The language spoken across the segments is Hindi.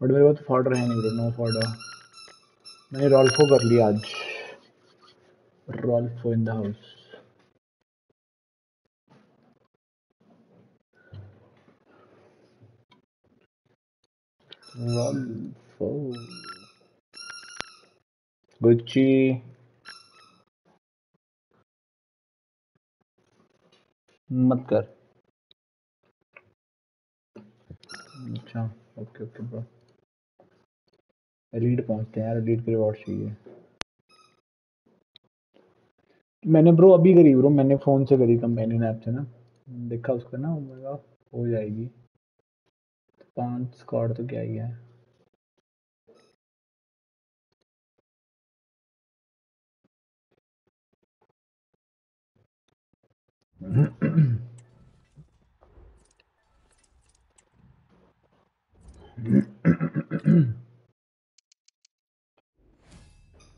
बट मेरे पास फॉर्डर है नहीं नो फॉर्डर मैंने रॉल्फो कर लिया आज। Rolfo in the house Rolfo Gucci मत कर। अच्छा ओके ओके ब्रो रीड पहुँचते हैं यार रीड के रिवॉर्ड चाहिए। मैंने ब्रो अभी करी, ब्रो मैंने फ़ोन से करी कंपेनियन ऐप से ना। देखा उसका ना मेरा हो जाएगी। पाँच स्क्वाड तो क्या ही है।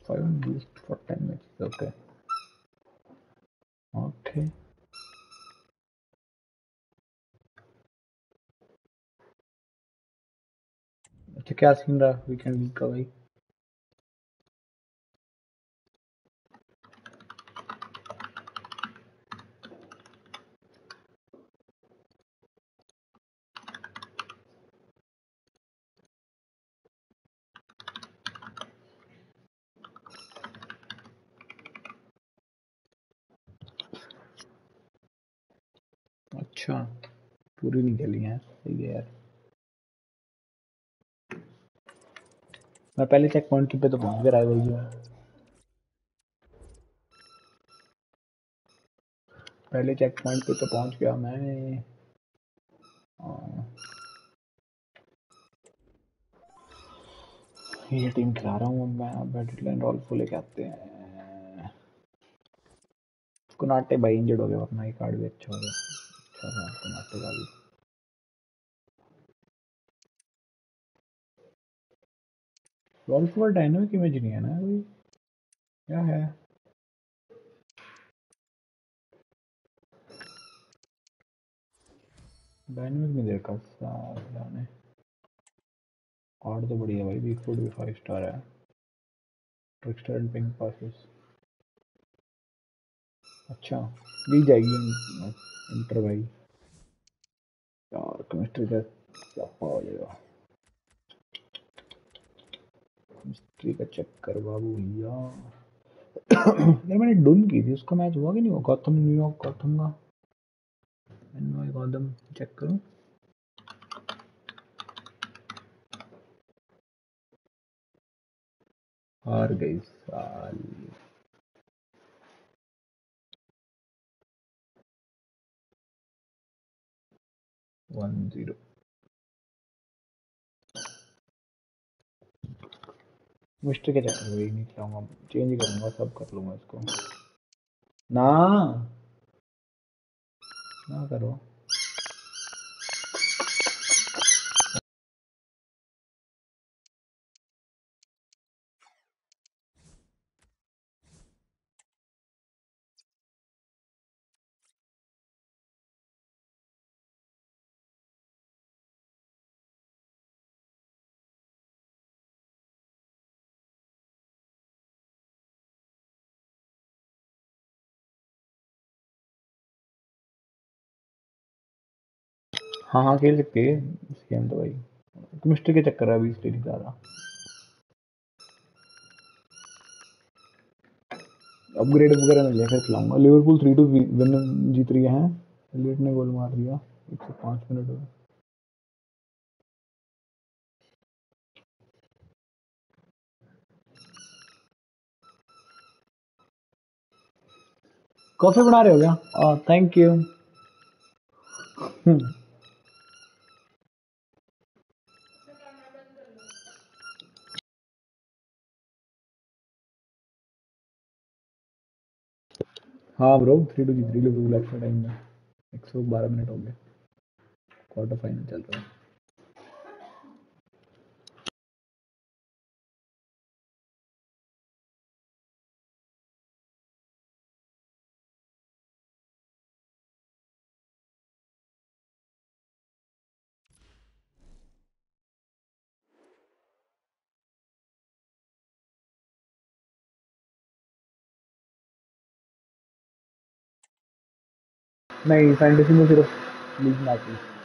I will used for 10 minutes. Okay. Okay. It's a casting that we can be away. अच्छा पूरी नहीं खेली है, सही है यार। मैं पहले चेक पॉइंट पे तो पहुँच गया राइवल जो पहले चेक पॉइंट पे तो पहुँच गया मैं। हाँ। ये टीम खिला रहा हूँ मैं बैटल लाइन रोल फुल लेके आते हैं। कुनाटे भाई इंजर्ड हो गया वरना ये कार्ड भी अच्छा हो गया। अच्छा था कुनाटे का भी रोल फुल डायनामिक इमेज नहीं है ना कोई क्या है? डायनामिक नहीं देखा साला ने कार्ड तो बढ़िया भाई बिग फ़ूड भी फाइव स्टार है। ट्रिकस्टर एंड पिंक पासेस अच्छा ली जाएगी। इंटर भाई यार केमिस्ट्री का क्या हो जाएगा केमिस्ट्री का चक्कर बाबू भैया यार मैंने डुन की थी उसका मैच हुआ कि नहीं हुआ गौतम न्यूयॉर्क गौतम का एनवाई गौतम चेक करूँ हार गई साल वन ज़ीरो मिस्टर के चक्कर में नहीं खिलाऊँगा चेंज करूँगा सब कर लूँगा इसको ना ना करो हाँ हाँ खेल सकते हैं। स्कैम तो भाई। मिस्टर के चक्कर है अभी इसलिए नहीं जा रहा अपग्रेड वगैरह मिल जाए फिर खिलाऊँगा। लिवरपूल थ्री टू विन जीत रही है। एलियट ने गोल मार दिया। एक सौ पाँच मिनट हुए। कॉफ़ी बना रहे हो क्या? थैंक यू हाँ ब्रो थ्री टू जी थ्री लिवरपूल एक्स्ट्रा टाइम में एक सौ बारह मिनट हो गए। क्वार्टर फाइनल चल रहा है। नहीं फैंटेसी में सिर्फ़ लीग मैच है।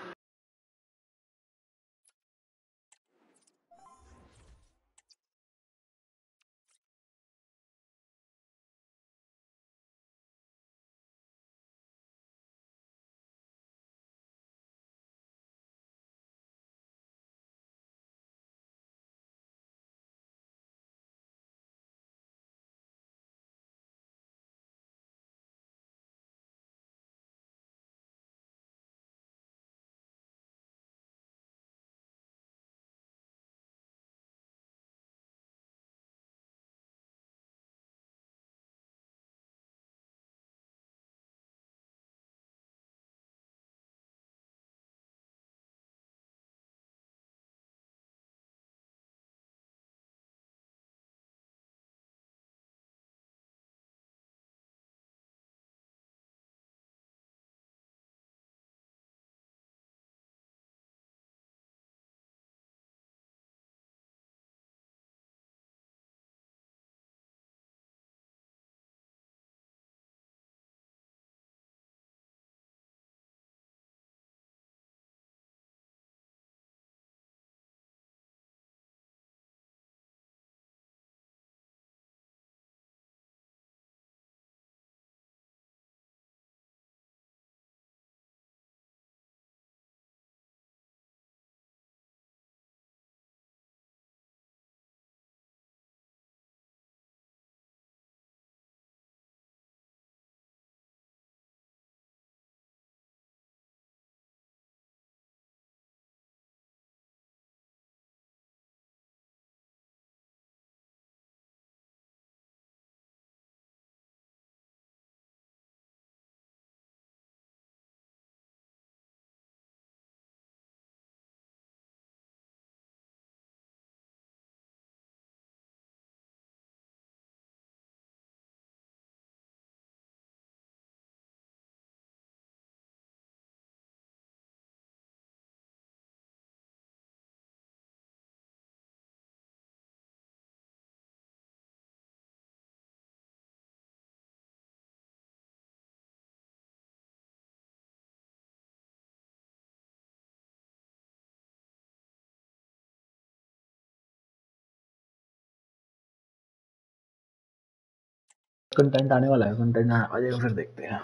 कंटेंट आने वाला है कंटेंट आ जाएगा फिर देखते हैं।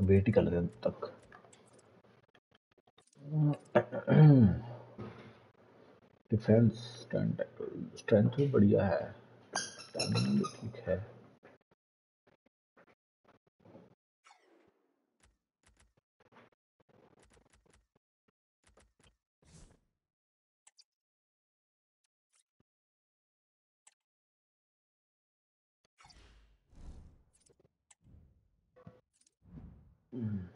वेट ही कर हैं तब तक। डिफेंस स्ट्रेंथ स्ट्रेंथ भी बढ़िया है। ठीक है। Mm.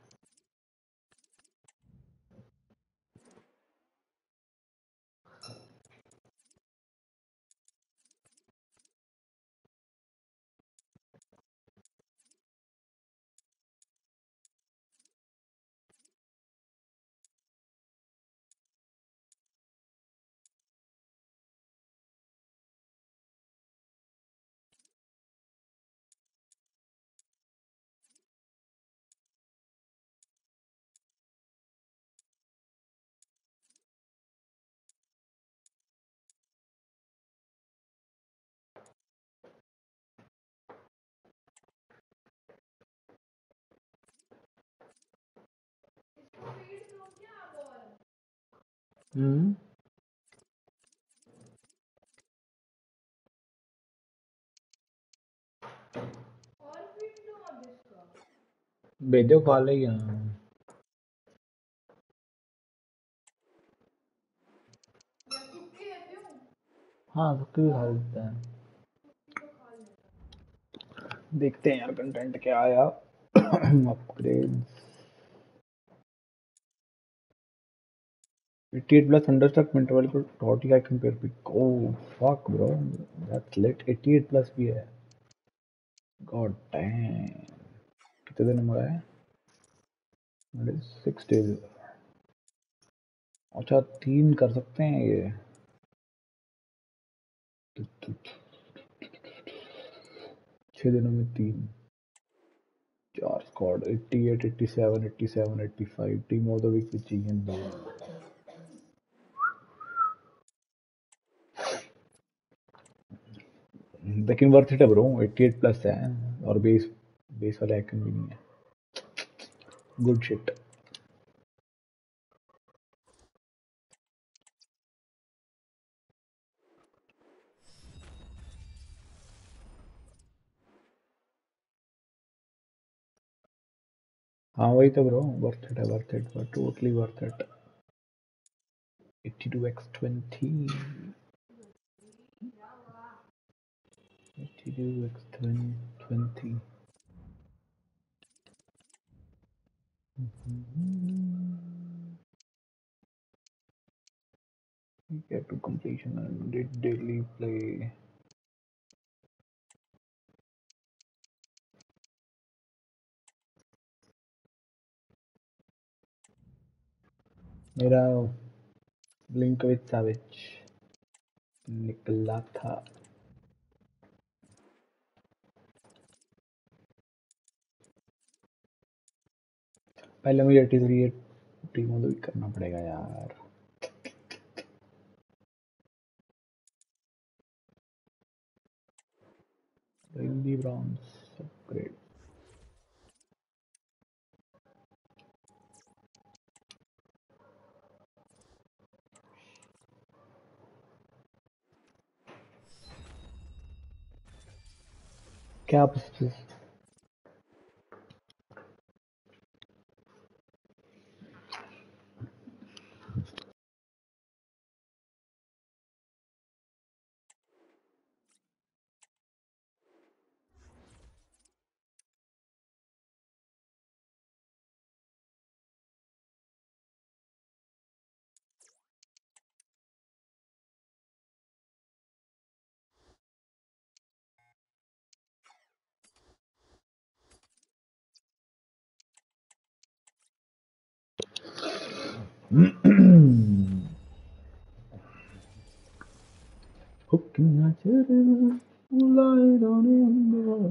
हम्म भेजो खा ले हाँ सबके भी खा लेते हैं? देखते हैं यार कंटेंट क्या आया अपग्रेड 88 plus understruck interval को 40 I compare pick oh fuck bro that's lit 88 plus भी है god damn कितने दिन में है that is six days अच्छा तीन कर सकते हैं ये छह दिनों में तीन चार squad 88 87 87 85 team of the week भी चाहिए लेकिन वर्थ इट है ब्रो 88 प्लस है और बेस बेस वाले आइकन भी नहीं है। गुड शिट हाँ वही तो ब्रो वर्थ इट है worth it totally worth it 82x20 82x20 get to completion and did daily play मेरा ब्लिंक विद सैवेज निकला था पहले मुझे एटी थ्री टीमों भी करना पड़ेगा यार Randy Browns upgrade. क्या आप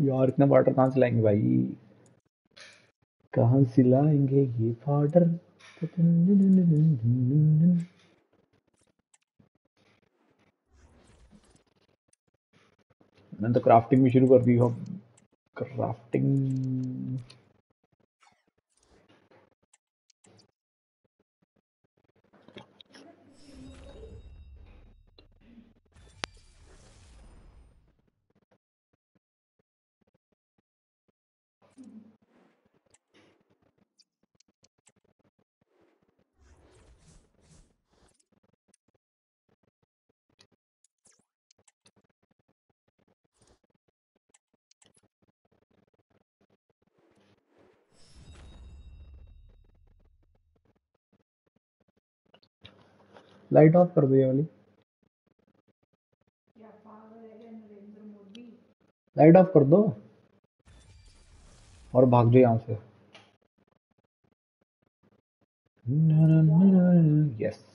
यार, इतना वाटर कहाँ से लाएँगे भाई? कहाँ से लाएँगे ये वाटर मैंने तो क्राफ्टिंग भी शुरू कर दी हो। क्राफ्टिंग लाइट ऑफ़ कर दो ये वाली। लाइट ऑफ़ कर दो। और भाग जाओ यहाँ से। यस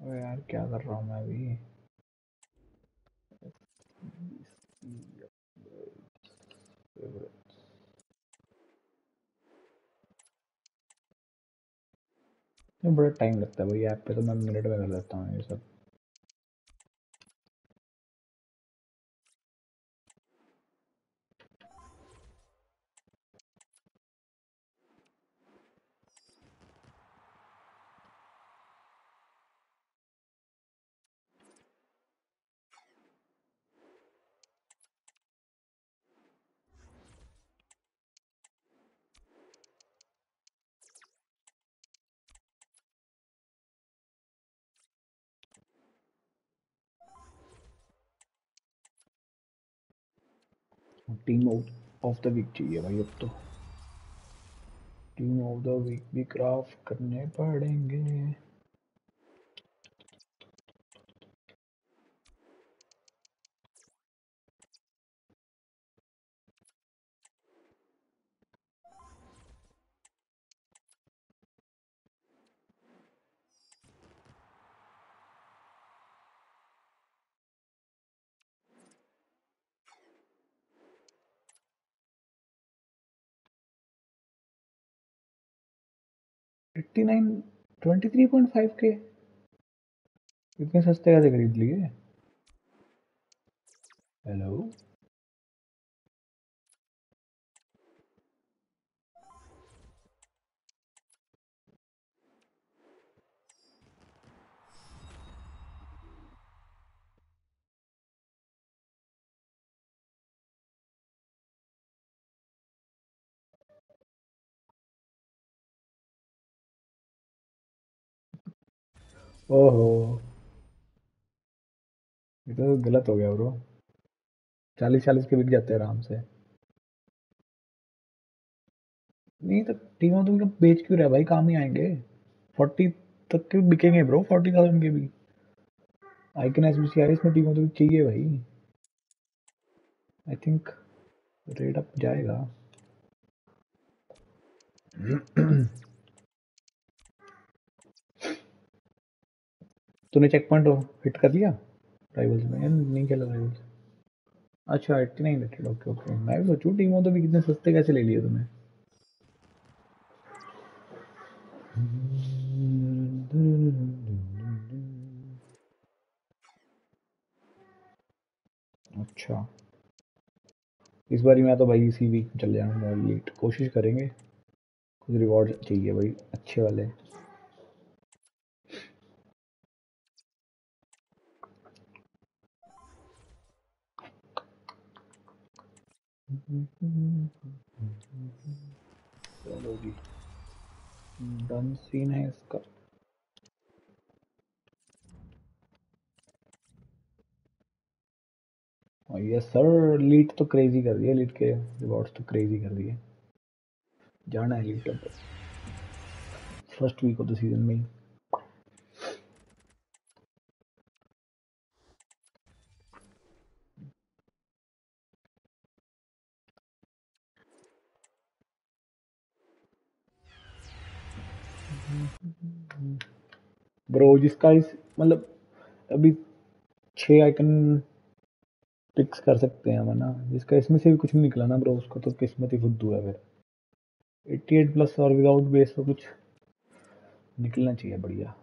अबे यार, क्या कर रहा हूँ मैं अभी? बड़ा टाइम लगता है भाई, ऐप पे तो मैं मिनट में कर लेता हूँ ये सब। टीम ऑफ़ द वीक चाहिए भाई अब तो। टीम ऑफ़ द वीक भी क्राफ्ट करने पड़ेंगे। Nine twenty three point five के इतने सस्ते कैसे खरीद लिए? हेलो ओहो। ये तो गलत हो गया ब्रो। चालीस चालीस के बिक जाते हैं आराम से। नहीं तो टीम ऑफ़ द बेच क्यों रहा भाई? काम ही आएँगे। फोर्टी तक के बिकेंगे ब्रो फोर्टी थाउज़ेंड के भी। Icon S B C R इसमें टीम द चाहिए भाई। आई थिंक रेट अप जाएगा। तूने चेक पॉइंट हिट कर लिया? राइवल्स में? नहीं खेला राइवल्स अच्छा eighty nine rated okay okay मैं भी सोचूं टीम ऑफ़ द वीक इतने सस्ते कैसे ले लिए तूने? अच्छा। इस बारी मैं तो भाई इसी वीक चल जाऊँगा लेट कोशिश करेंगे। कुछ रिवॉर्ड चाहिए भाई, अच्छे वाले। चलो जी। डन सीन है इसका। यस सर लीड तो क्रेजी कर दिया लीड के रिवॉर्ड्स तो क्रेजी कर दिए जाना है लीड अब first week of the season में ब्रो जिसका इस मतलब अभी छः आइकन पिक्स कर सकते हैं हम ना जिसका इसमें से भी कुछ नहीं निकला ना ब्रो उसका तो किस्मत ही फुद्दू है फिर। 88 प्लस और विदाउट बेस तो कुछ निकलना चाहिए, बढ़िया।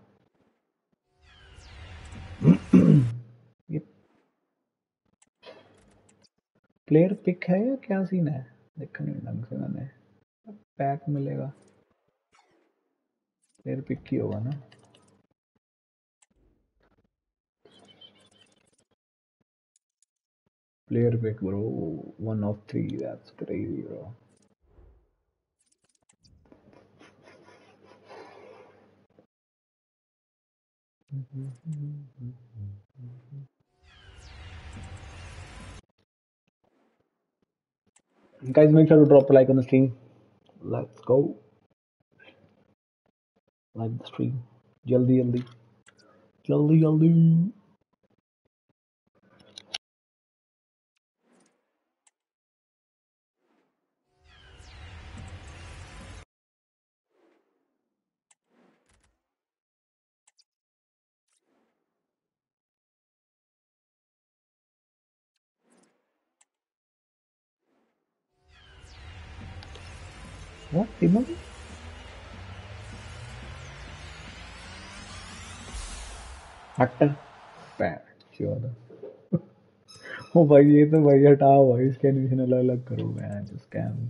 ये प्लेयर पिक है या क्या सीन है? देखा नहीं ढंग से मैंने। पैक मिलेगा। प्लेयर पिक ही होगा ना Player pick, bro. One of three. That's crazy, bro. Guys, make sure to drop a like on the stream. Let's go. Live the stream jaldi jaldi jaldi jaldi What? Emoji? हटर पैर चौदह ओ भाई ये तो भाई हटाओ भाई इसके एनिमेशन अलग अलग करो मैं स्कैम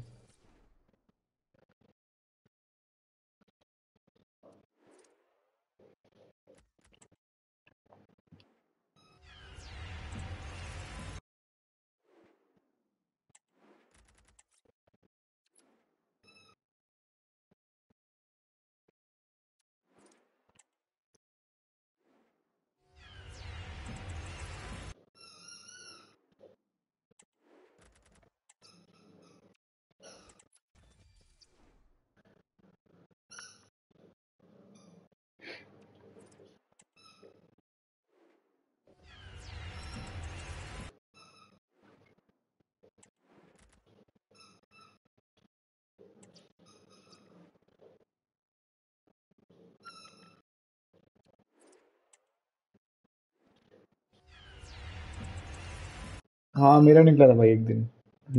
हाँ मेरा निकला था भाई एक दिन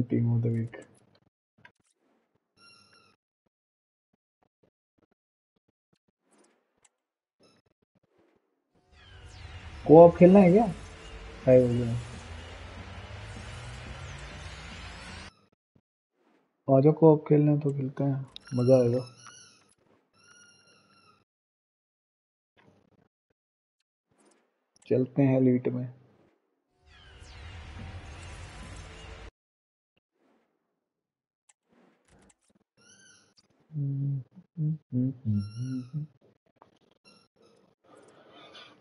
टीम ऑफ़ द वीक को आप खेलना है क्या? हाय हो। गया आ जाओ को आप खेलना तो खेलते हैं। मज़ा आएगा। चलते हैं लीट में।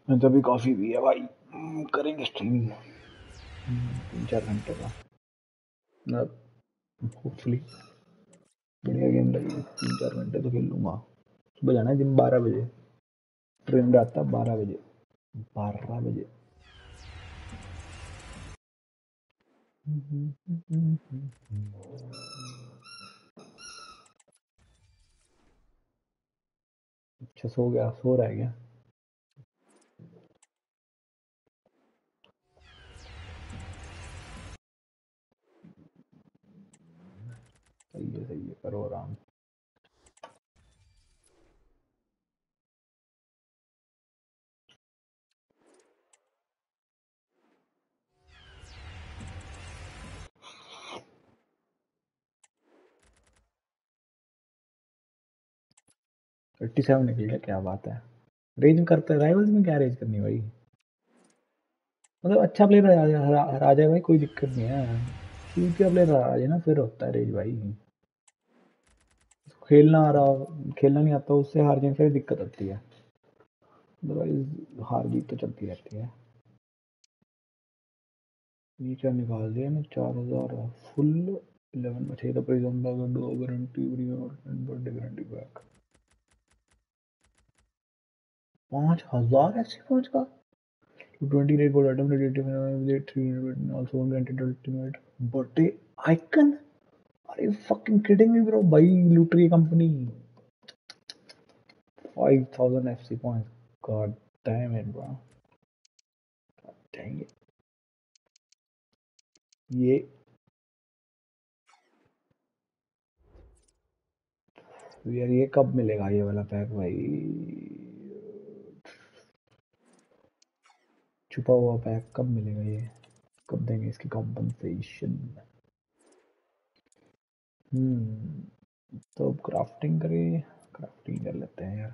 मैं तो अभी कॉफ़ी भी है भाई। हम्म, करेंगे स्ट्रीम तीन चार घंटे का होपफुली बढ़िया गेम लगेगी। तीन चार घंटे तो खेल लूँगा। सुबह जाना है जिम बारह बजे। ट्रेन रहता है बारह बजे। बारह बजे। अच्छा सो गया सो रह गया। सही है सही है करो आराम। एट्टी सेवन निकल गया, क्या बात है। रेज करते राइवल्स में क्या रेज करनी भाई? मतलब अच्छा प्लेयर आ जाए भाई, कोई दिक्कत नहीं है। ठीक है प्लेयर आ जाए ना, फिर होता है रेज भाई। खेलना आ रहा, खेलना नहीं आता, उससे हार जाए फिर दिक्कत आती है। अदरवाइज़ हार जीत तो चलती रहती है। ये निकाल दिया ना चार हज़ार फुल इलेवन में छः प्रिज्म का गारंटी बर्थडे गारंटी बैक पाँच हज़ार ऐसे पाँच का twenty gold item rate three hundred also guaranteed ultimate birthday icon Are you fucking kidding me, bro? भाई लूट रही company 5000 FC points. God damn it, bro. God dang it. ये यार ये कब मिलेगा ये वाला पैक भाई छुपा हुआ पैक कब मिलेगा ये? कब देंगे इसकी कॉम्पनसेशन हम्म तो अब क्राफ्टिंग करें। क्राफ्टिंग कर लेते हैं यार।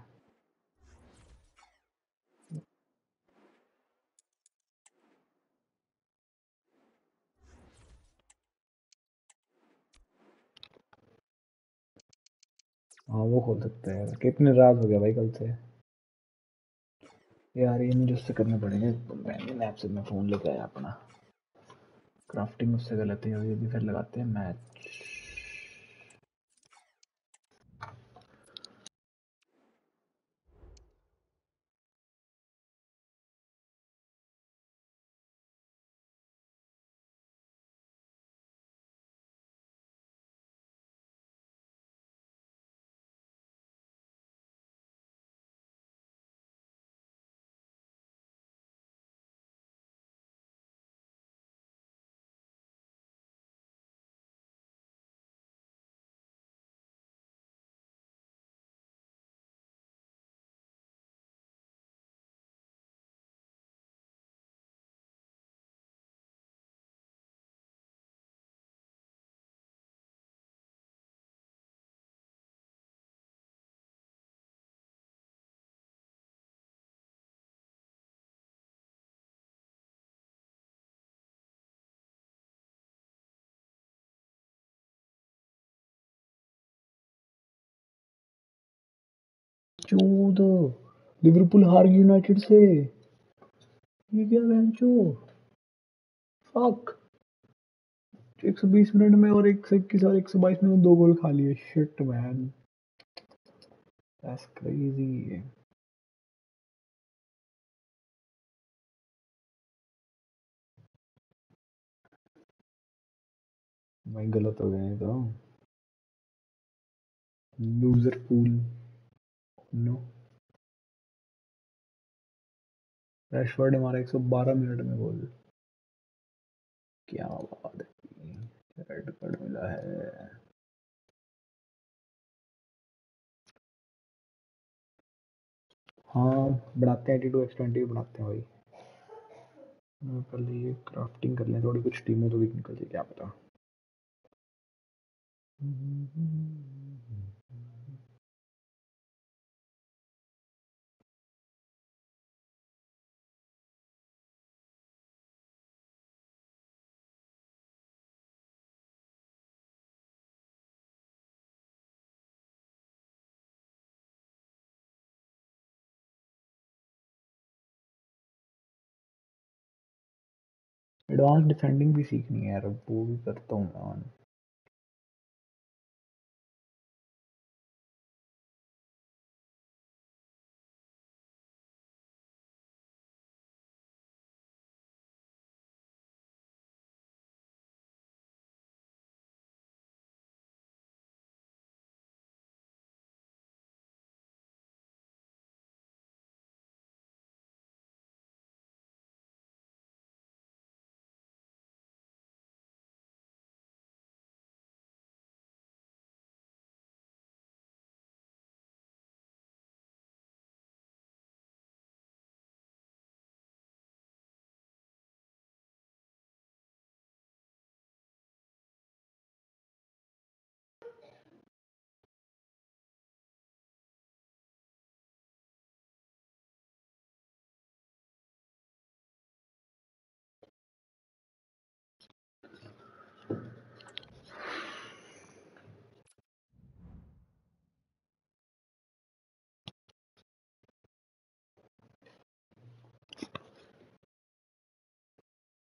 हाँ वो खोल सकते हैं कितने रात हो गया भाई कल से? यार, ये मुझे उससे करने पड़ेंगे। मैंने मैप से, मैं फ़ोन लेके आया अपना। क्राफ्टिंग उससे कर लेते हैं, ये भी फिर लगाते हैं मैच। चौद लिवरपूल हार यूनाइटेड से। ये क्या बहन चो फक 120 मिनट में और एक सौ इक्कीस और 122 में दो गोल खा लिए। शिट मैन दैट्स क्रेजी मैं गलत हो गए तो। लूजर पूल नो रैशवर्ड हमारा 112 मिनट में गोल क्या बात है? रेड कार्ड मिला है। हाँ बढ़ाते हैं एटी टू एक्स ट्वेंटी बढ़ाते हैं भाई। पहले ये क्राफ्टिंग कर लें, थोड़ी कुछ टीमें तो वीक निकल जाए, क्या पता। एडवांस डिफेंडिंग भी सीखनी है यार वो भी करता हूँ मैं।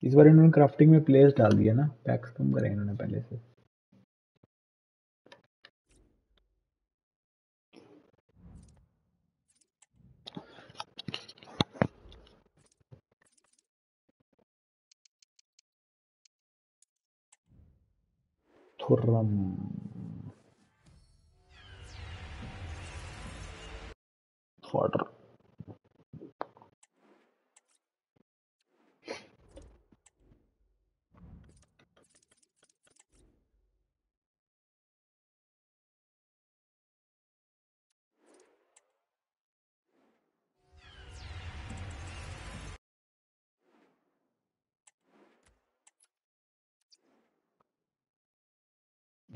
इस बार इन्होंने क्राफ्टिंग में प्लेयर्स डाल दिया ना पैक्स कम करे इन्होंने पहले से। थुर्रम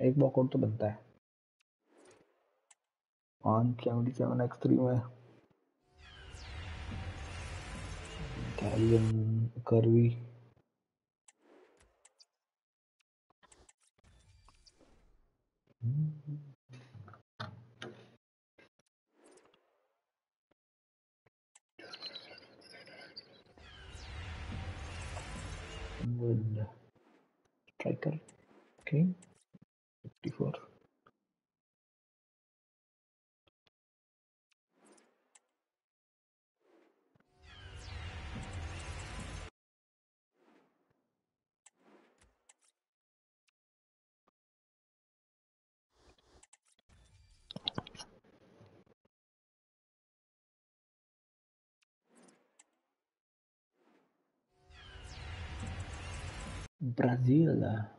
एक वॉकआउट तो बनता है। पाँच सेवेंटी सेवन एक्स थ्री में? कैलियन करवी striker okay for Brasília.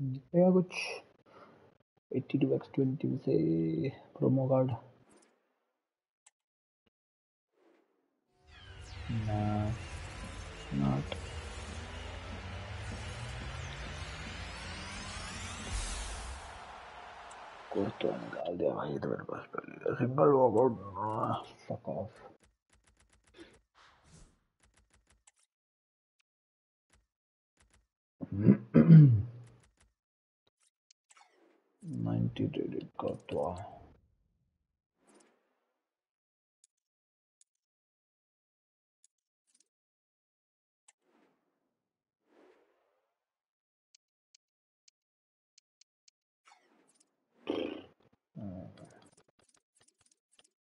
निकलेगा कुछ एट्टी टू एक्स ट्वेंटी से प्रोमो कार्ड कुर्ता निकाल दिया भाई तो मेरे पास पहले single fuck off ninety rated करता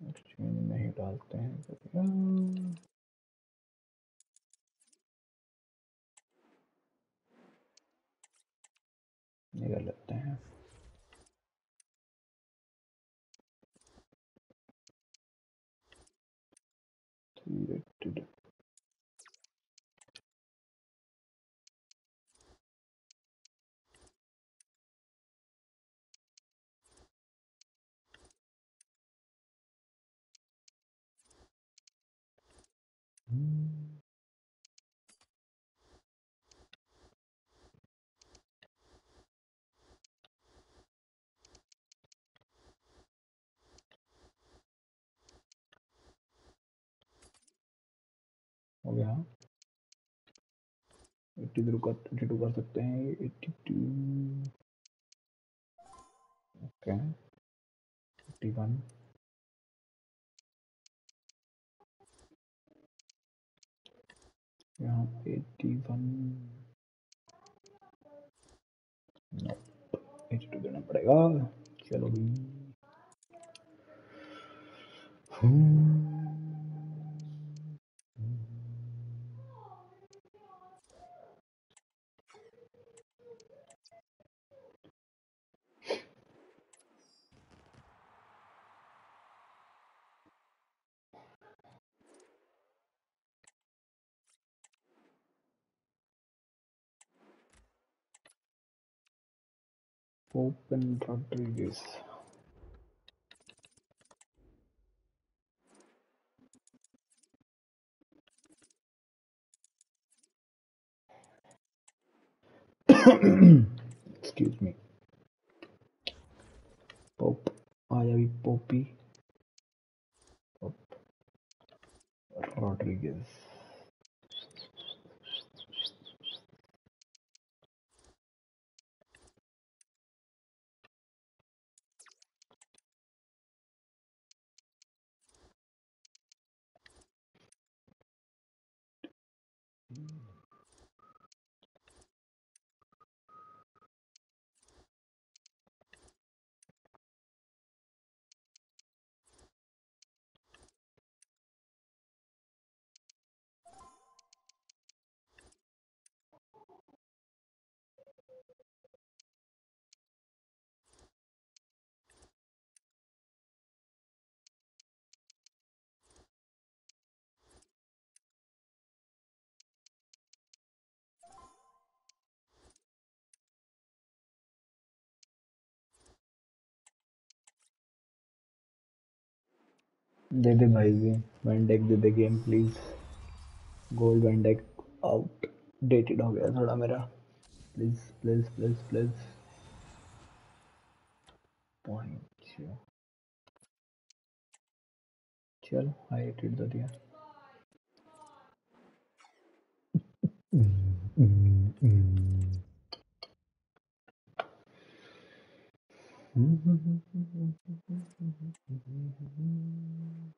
एक्सचेंज में ही डालते हैं निकल लेते हैं। थ्री रेडेड हो गया एट्टी टू कर एट्टी टू कर सकते हैं eighty two okay eighty one यहाँ एट्टी वन एट्टी टू देना पड़ेगा। चलो। भी Open Rodriguez. Excuse me. Pop. I have Poppy. pop Rodriguez. दे दे भाई भी वनडेक दे दे game please gold one deck outdated हो गया थोड़ा मेरा. Please please please please point चल हाई एटेड दे दिया. Mm, mm, mm. 嗯哼哼哼哼哼哼哼哼哼哼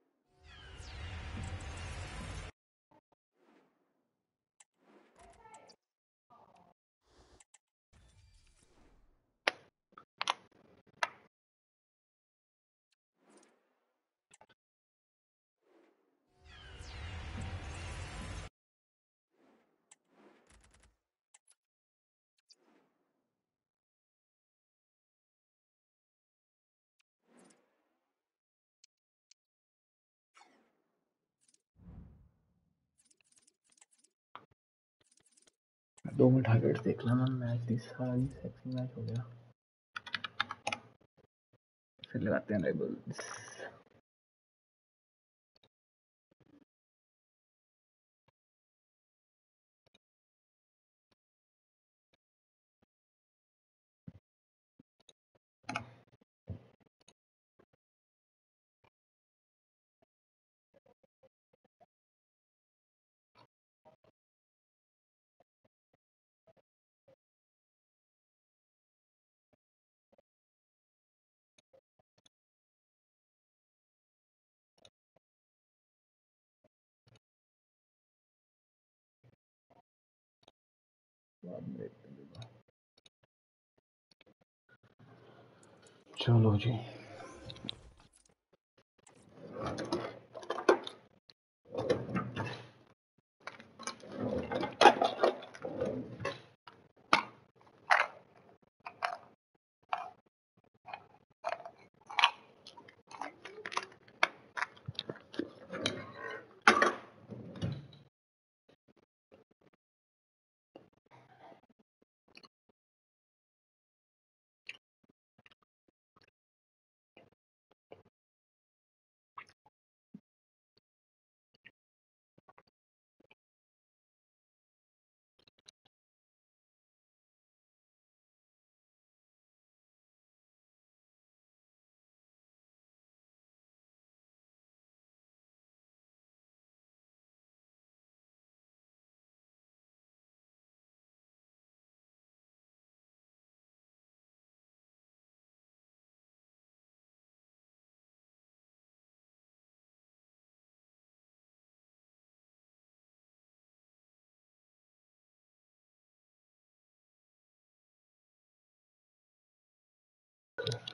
दो मिनट हाइलाइट्स देख लेना। मैच दिस सारी सेक्सी मैच हो गया। फिर लगाते हैं रेबल्स चलो जी। Yeah.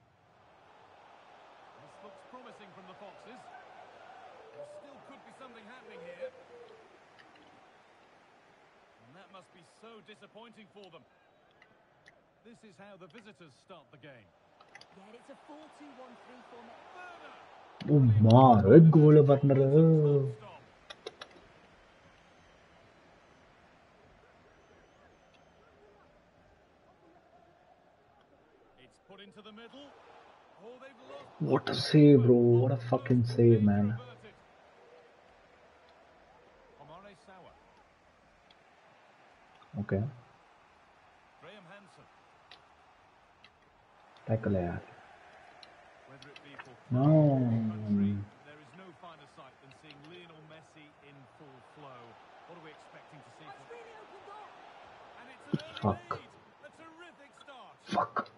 This looks promising from the Foxes. There still could be something happening here. And that must be so disappointing for them. This is how the visitors start the game. Yeah, it's a 4-2-1-3 format. Red goal partner. It's put into the middle. What a save, bro. What a fucking save, man. Okay. Tackle yaar. No. There is no finer sight than seeing Lionel Messi in full flow. What are we expecting to see? Fuck. Fuck.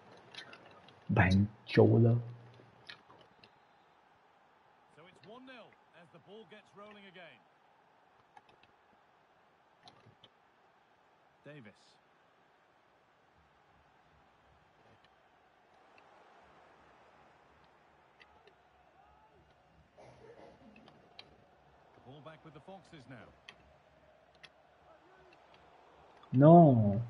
Bang. Chola. So it's 1 0 as the ball gets rolling again. Davis. Ball back with the Foxes now. No.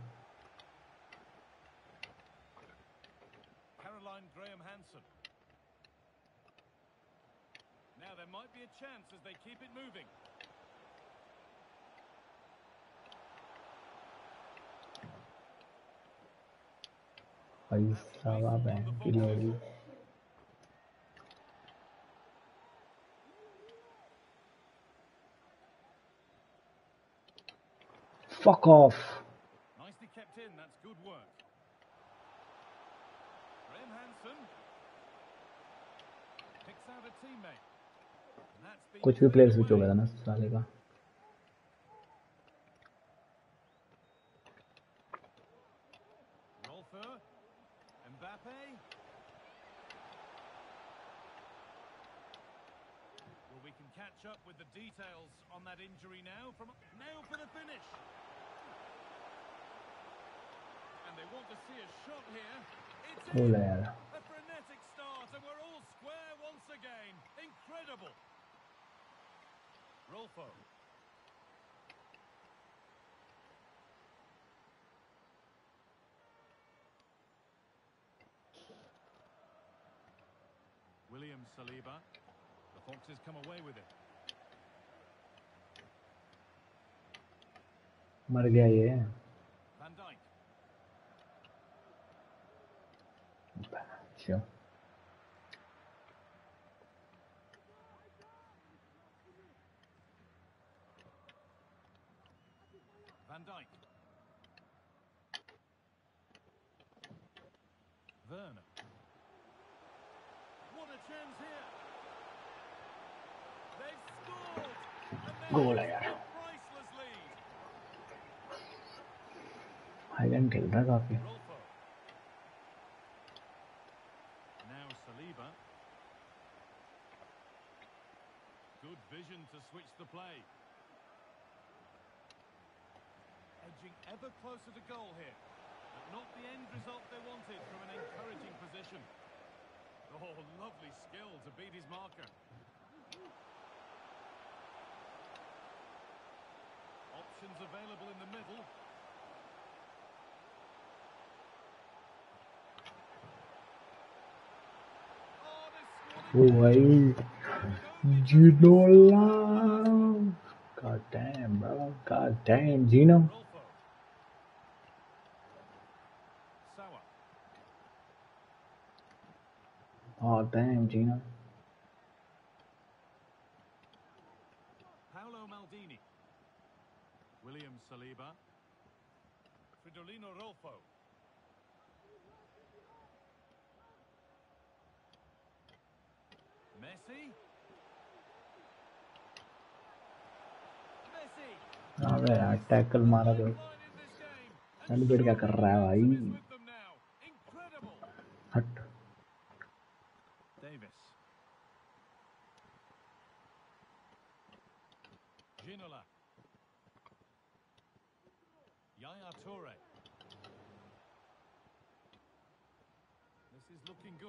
Caroline Graham Hansen. Now there might be a chance as they keep it moving. Aí bem, Fuck off. Nicely kept in, that's good work. Graham Hansen picks out a teammate. And that's been कुछ भी cleared प्लेयर स्विच हो away. गया था ना साले का. Rolfer, Mbappe. Well, we can catch up with the details on that injury now. From now for the finish. And they want to see a shot here. It's in. बोला यार. A frenetic start, and we're all square once again. Incredible. Rolfo. William Saliba. The Foxes come away with it. मर गया ये. Van Dijk. And Goal there है यार. is a priceless lead. Highland खेल रहा है काफी. Rolfo. Now Saliba. Good vision to switch the play. Edging ever closer to goal here. But not the end result they wanted from an encouraging position. Oh, lovely skill to beat his marker. options available in the middle. Wait, Gino Love. God damn, bro. God damn, Gino. Oh, damn, Gino. Saliba. Fridolino Rolfo. Messi. Messi. अबे यार टैकल मारा तो Line in this game. And celebrate क्या कर रहा है is भाई with them now. Incredible. हट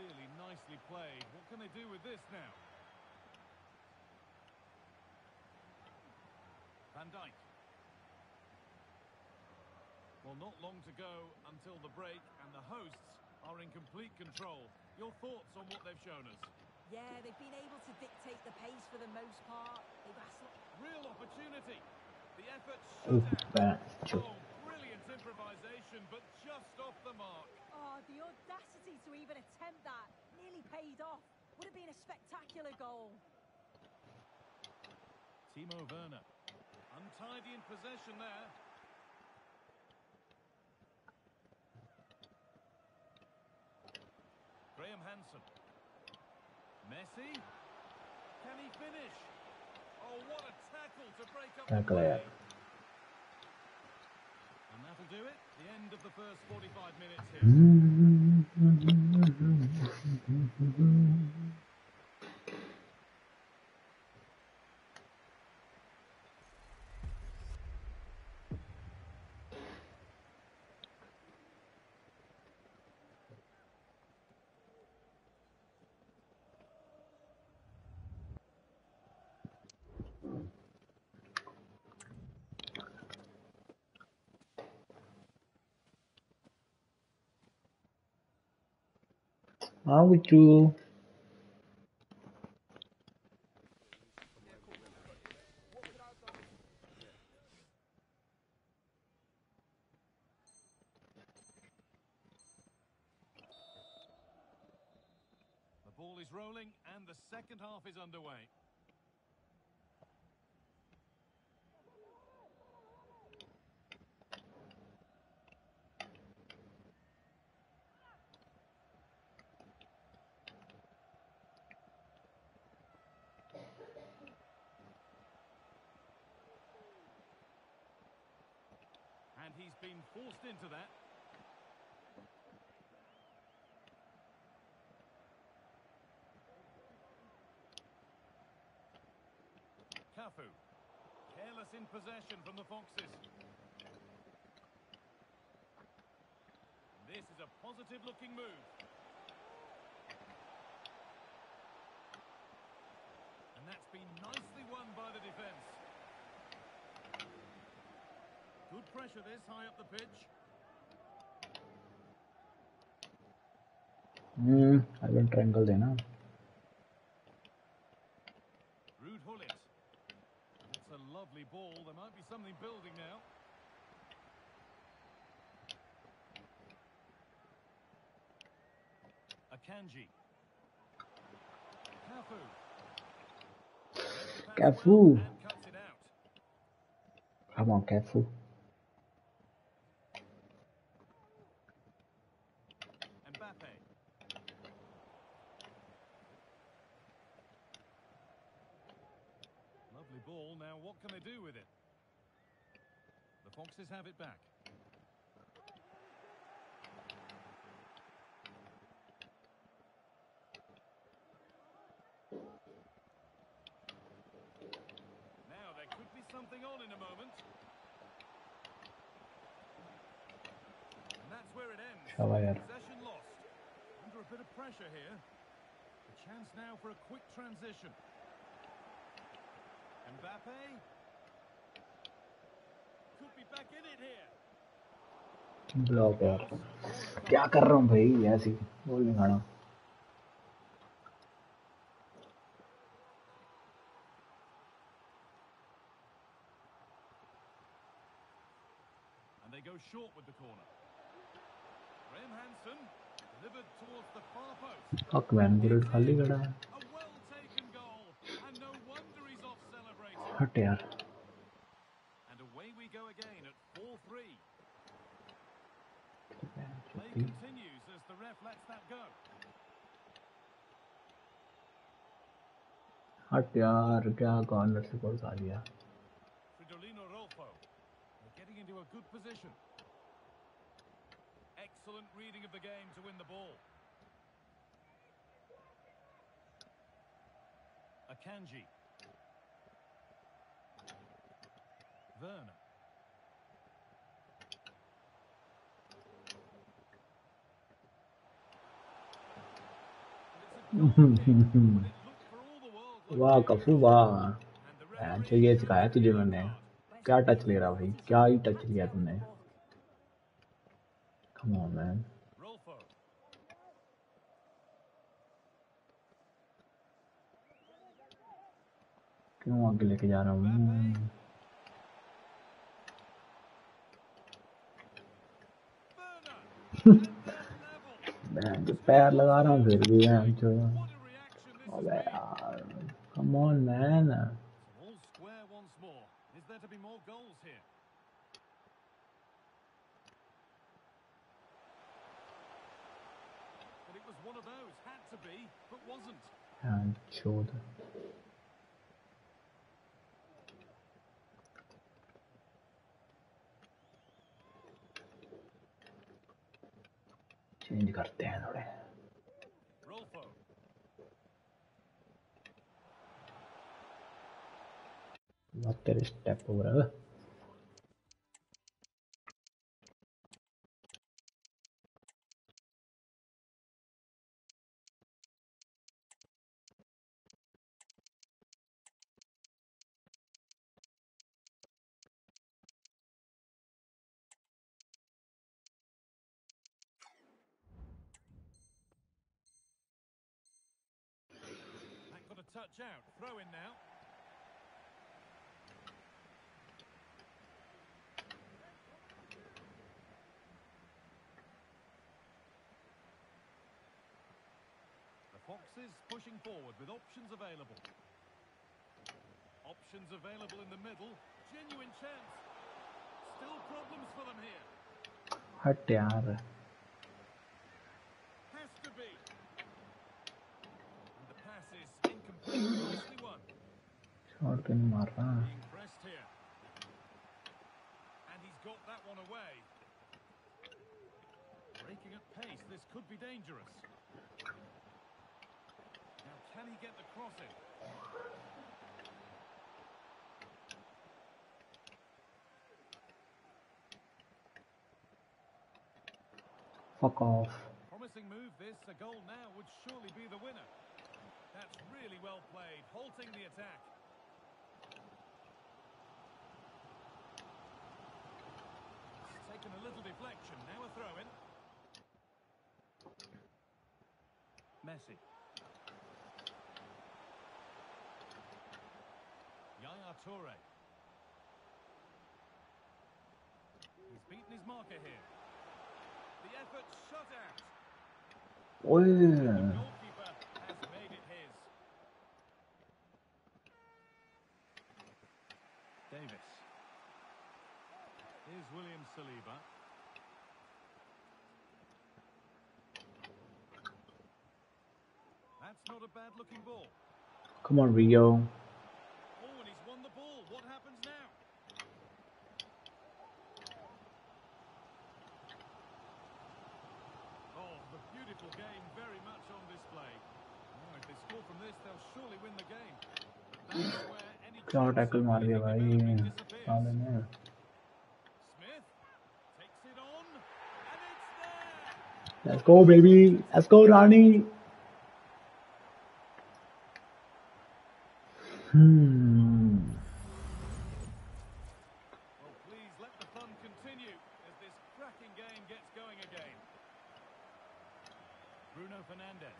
Really nicely played. What can they do with this now? Van Dijk. Well, not long to go until the break, and the hosts are in complete control. Your thoughts on what they've shown us? Yeah, they've been able to dictate the pace for the most part. They've asked Real opportunity. The effort Oof, shut out. Man. Brilliant improvisation, but just off the mark. Oh, the audacity to even attempt that nearly paid off. Would have been a spectacular goal. Timo Werner. Untidy in possession there. Graham Hansen. Messi. Can he finish? Oh, what a tackle to break up Tackle, the play. yeah. And that'll do it. The end of the first 45 minutes here. Mm-hmm. How would you The ball is rolling and the second half is underway. Been forced into that. Cafu. Careless in possession from the Foxes. This is a positive looking move. And that's been nicely won by the defence. Good pressure this high up the pitch. Hmm, I will triangle there now. Rude Hullet. That's a lovely ball. There might be something building now. Akanji. Cafu. Cafu. Come on, Cafu. Foxes have it back. Now there could be something on in a moment. And that's where it ends. Possession lost. Under a bit of pressure here. A chance now for a quick transition. Mbappe block यार क्या कर रहा हूँ भाई ऐसी बोल नहीं खाना And they go short with the corner. Graham Hansen delivered towards the far post. Fuck man bullet खाली खड़ा है A well again at 4 3. Play चुप्पी continues as the ref lets that go. हट यार क्या कॉर्नर से गोल खा लिया Fridolino Rolfo. They're getting into a good position. Excellent reading of the game to win the ball. Akanji. Werner. वाह, कफू, वाह। अच्छा ये सिखाया तुझे मैंने। क्या टच ले रहा भाई? क्या ही टच लिया तूने कम ऑन मैन क्यों आगे लेके जा रहा हूँ? Werner. मैं जो पैर लगा रहा हूँ फिर भी मैं जो What a reaction this अबे has been. यार come on man All square once more. Is there to be more goals here? But it was one of those. Had to be, but wasn't. यार छोड़ चेंज करते हैं थोड़े. स्टेप हो रहा है got a touch out. Throw in now. The Foxes pushing forward with options available. Options available in the middle. Genuine chance. Still problems for them here. हट यार शॉट क्यों नहीं मार रहा Being pressed here. And he's got that one away. Breaking at pace, this could be dangerous. Now, can he get the crossing? Fuck off Promising move this. A goal now would surely be the winner. That's really well played, halting the attack. Taken a little deflection. Now a throw in. Messi. Yaya Toure. He's beaten his marker here. The effort shut out. ओए Goalkeeper has made it his. Davis. Here's William Saliba. That's not a bad looking ball. Come on Rio Oh, and he's won the ball. What happens now? Oh, the beautiful game very much on display. Oh, if they score from this, they'll surely win the game. That's where any क्या chance टैकल of मार दिया anything भाई developing disappears. साले ने Let's go, baby. Let's go, Rani. Hmm. Well, please let the fun continue as this cracking game gets going again. Bruno Fernandez.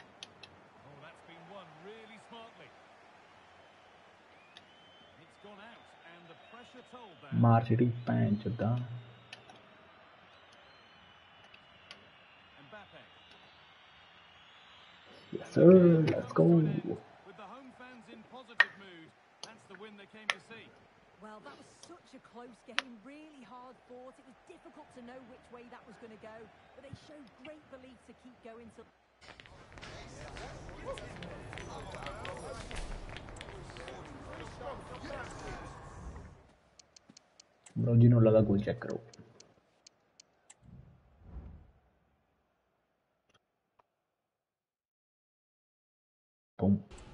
Oh, that's been won really smartly. It's gone out and the pressure told. Marjorie Panchada. Yes sir let's go With the home fans in positive mood, that's the win they came to see. Well, that was such a close game, really hard fought. It was difficult to know which way that was going to go, but they showed great belief to keep going till bro जिन्हों लगा गोल चेक करो com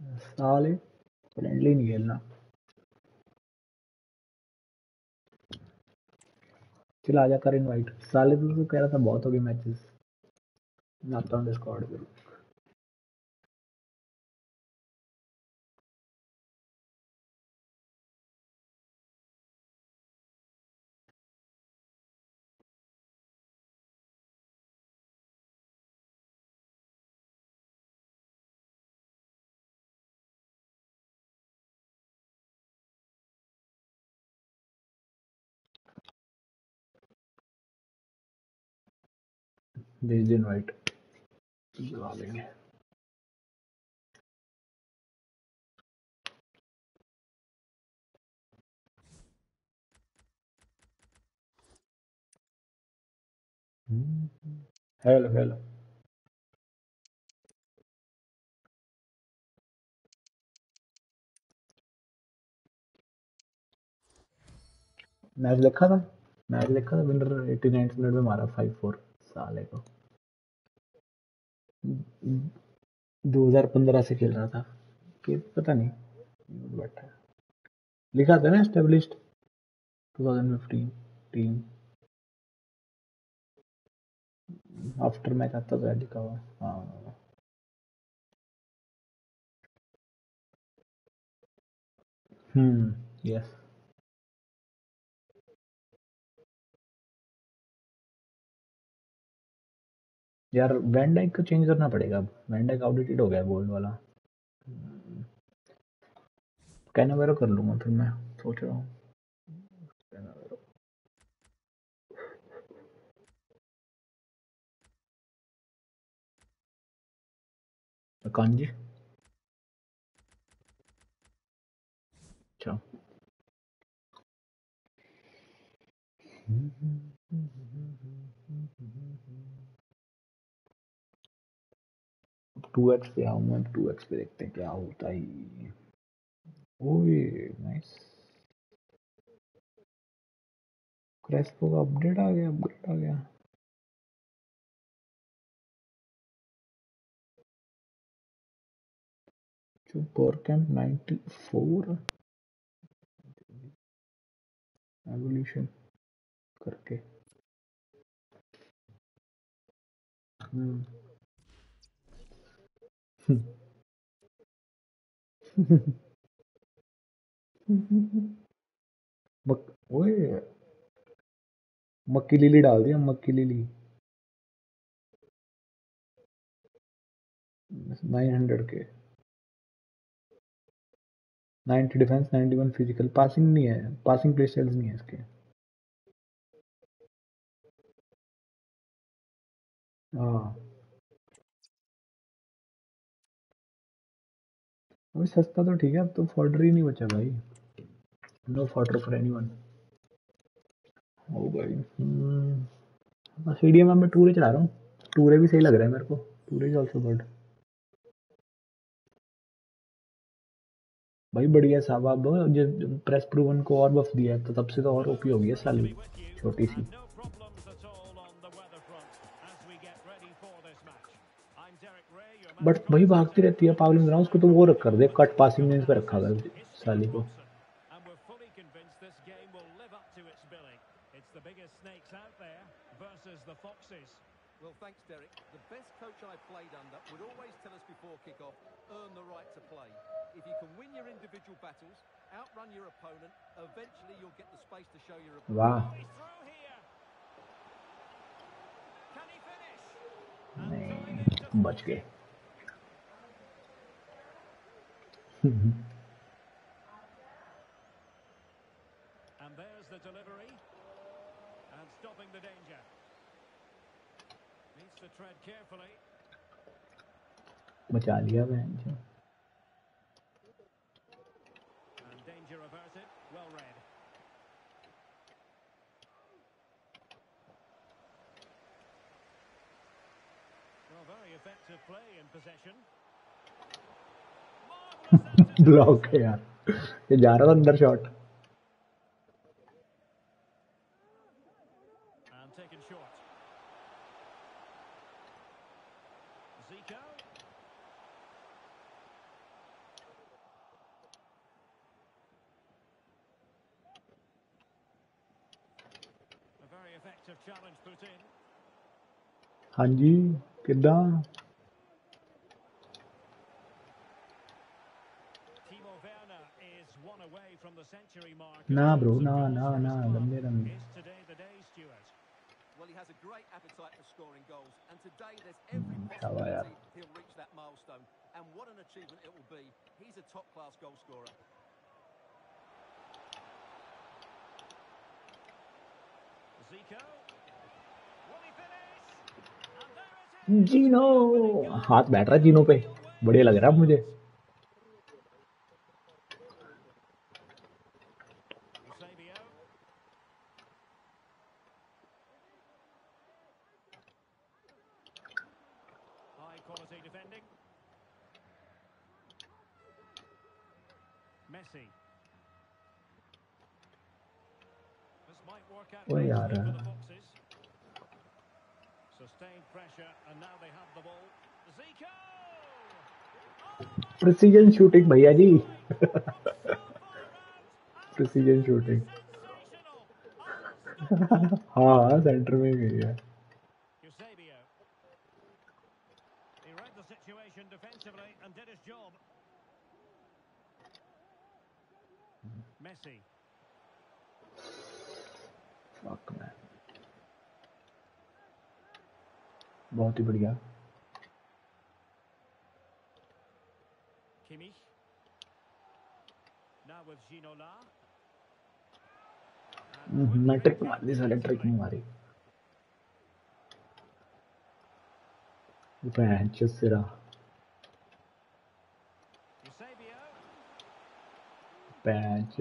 साले फ्रेंडली नहीं खेलना चल आजा कर इनवाइट साले तू कह रहा था बहुत हो गए मैचेस मैं हूँ डिस्कॉर्ड पे भेज दे इनवाइट बुला लेंगे। Hello hello. मैच देखा था? मैच देखा था? विनर एटी नाइन्थ मिनट में मारा फाइव फोर साले को। 2015 से खेल रहा था। कि पता नहीं बैठा लिखा था ना एस्टेब्लिश्ड 2015 टीम आफ्टर मैच आता था लिखा हुआ हाँ। हम्म यस यार वैन डाइक को चेंज करना पड़ेगा अब। वैन डाइक आउटडेटेड हो गया है गोल्ड वाला। कैनावेरो कर लूँगा फिर मैं, सोच रहा हूँ। कांजी अच्छा। टू एक्स पे आऊँगा टू एक्स पे देखते हैं क्या होता है ओए नाइस क्रेस्पो का अपडेट आ गया अपग्रेड आ गया। जो 94 एवोल्यूशन करके। हम्म। मक, ओए। मक्की लिली डाल दिया, मक्की लिली। नाइन हंड्रेड के। Ninety defence ninety one physical passing नहीं है पासिंग प्ले स्टाइल्स नहीं है इसके। हाँ। अभी सस्ता तो ठीक है, अब तो फॉर्डर ही नहीं बचा भाई। नो फॉर्डर फॉर एनीवन ओ भाई हम्म। बस ईडीएम में टूरे चला रहा हूँ। टूरे भी सही लग रहा है मेरे को। टूरे इज़ ऑल्सो गुड भाई बढ़िया साहब, अब जो प्रेस प्रूवन को और बफ दिया है तो तब से तो और ओपी हो गई है साली। छोटी सी। बट वही भागती रहती है पावलिंग ग्राउंड को तो वो रख कर दे कट पासिंग रेंज रखा कर साली को। बच गए And there's the delivery. And stopping the danger. Needs to tread carefully. बचा लिया बहन जो And danger averted. Well read. Well, very effective play in possession. Block है यार। ये जा रहा था अंदर शॉट हाँ जी किदा there's every Hava yaar. possibility he'll reach that milestone. And what an achievement it will be. He's a top-class goal scorer. Zico. Will he finish? And there is. जीनो हाथ बैठ रहा है जीनो पे बढ़िया लग रहा है मुझे Eusebio. High quality defending. Messi. This might work out Oh, nicely yaar. for the Foxes. Sustained pressure, and now they have the ball. Zico! Precision shooting भैया जी From so far out! Precision shooting Sensational! हाँ सेंटर में गई है Eusebio. He read the situation defensively and did his job. Messi. Fuck, man. बहुत ही बढ़िया Kimmich. Now with Ginola. हम्म, मैं ट्रिक मार दी साले ट्रिक नहीं मारी बेंच सिरा. बेंच.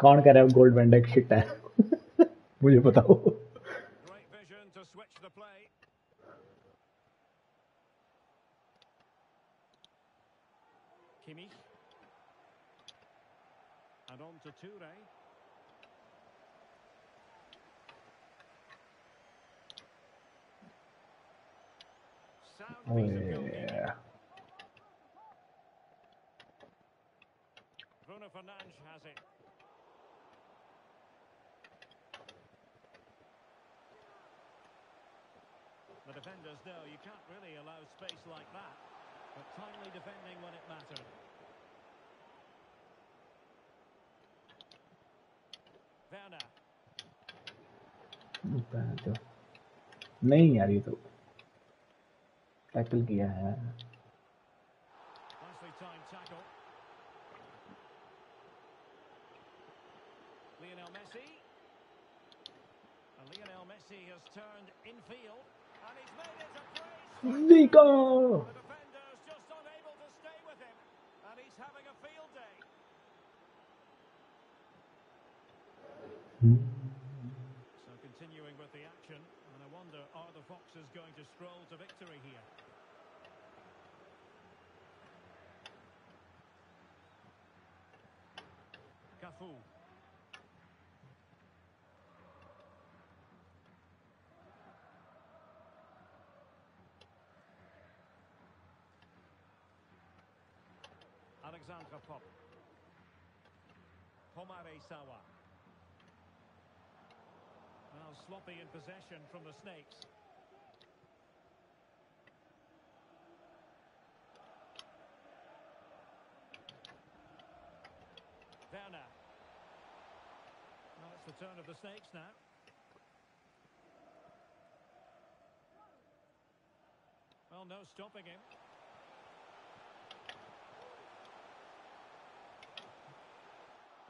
कौन कह रहा है गोल्ड वेंडेक शिट है मुझे बताओ to Toure. Goalkeeping. ओए Bruno Fernandes has it. The defenders know you can't really allow space like that, but timely defending when it mattered. Werner, नहीं यार ये तो टैकल किया है। Nicely So continuing with the action, and I wonder, are the Foxes going to stroll to victory here? Cafu. Alexandra Pop. Pomare Sawa. Now sloppy in possession from the Snakes. Werner. Well, it's the turn of the Snakes now. Well, no stopping him.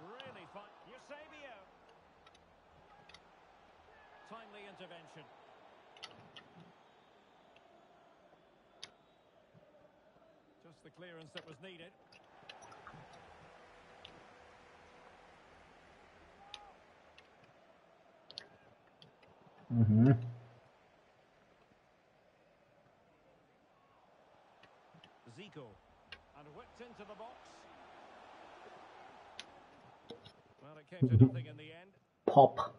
Really fine. Eusebio timely intervention. Just the clearance that was needed. Mm-hmm. Zico. And whipped into the box. Well, it came to mm-hmm. nothing in the end. Pop.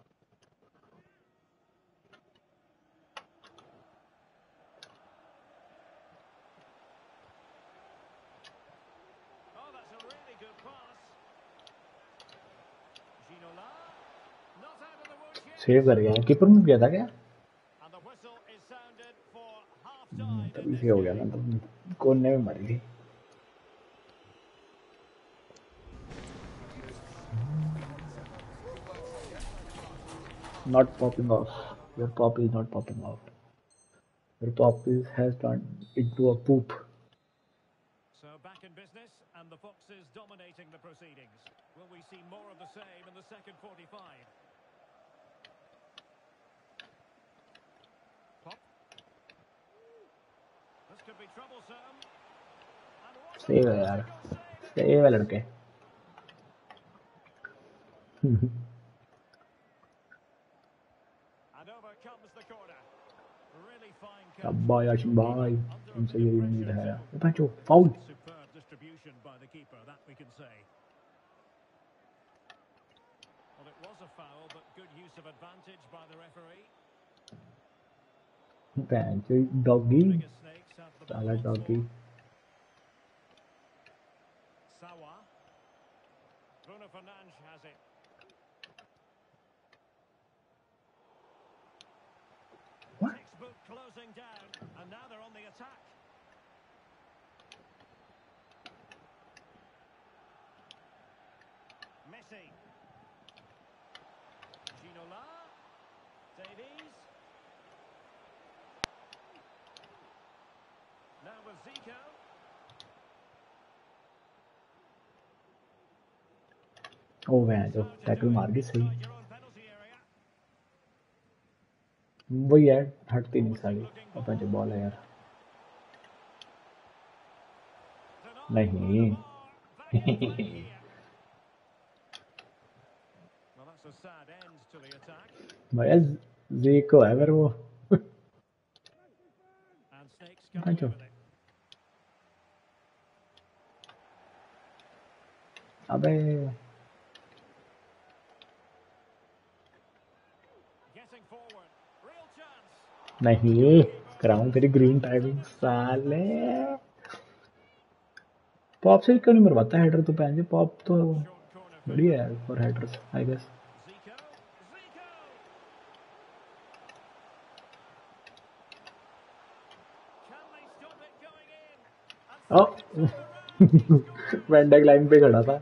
Save कर गया कीपर में गया था क्या हम्म. तभी से हो गया था तब कोने में मरी थी not popping off your pop is not popping off your pop is has turned into a poop So back in business, and the Foxes dominating the proceedings. Will we see more of the same in the second 45? Se iba a dar. Se el arquero. bye. I should buy. I'm saying you need. What about your? Superb distribution by the keeper, that we can say. Well, it was a foul, but good use of advantage by the referee. Doggy. Sawa. Bruno Fernandes has it. What? Textbook closing down. Zico. ओ भैन चो टैकल मार दी सही. वही है हटती नहीं साली पता जो बॉल है यार नहीं. भैया जीको है मेरे वो And Snakes come Thank away you. with it. अबे। नहीं कराऊं तेरी ग्रीन टाइमिंग साले। पॉप से क्यों नहीं मरवाता हेडर तो पहन जी पॉप तो बढ़िया है फॉर हेडर्स आई गेस ओ वेंडेग लाइन पे खड़ा था।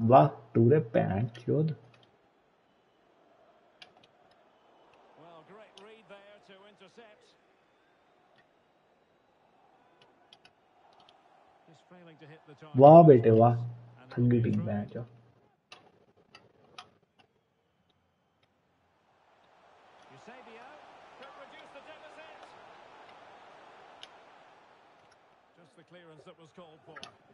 वाह टूरे पैंट चोद target. वाह बेटे वाह be team. Just the clearance that was called for.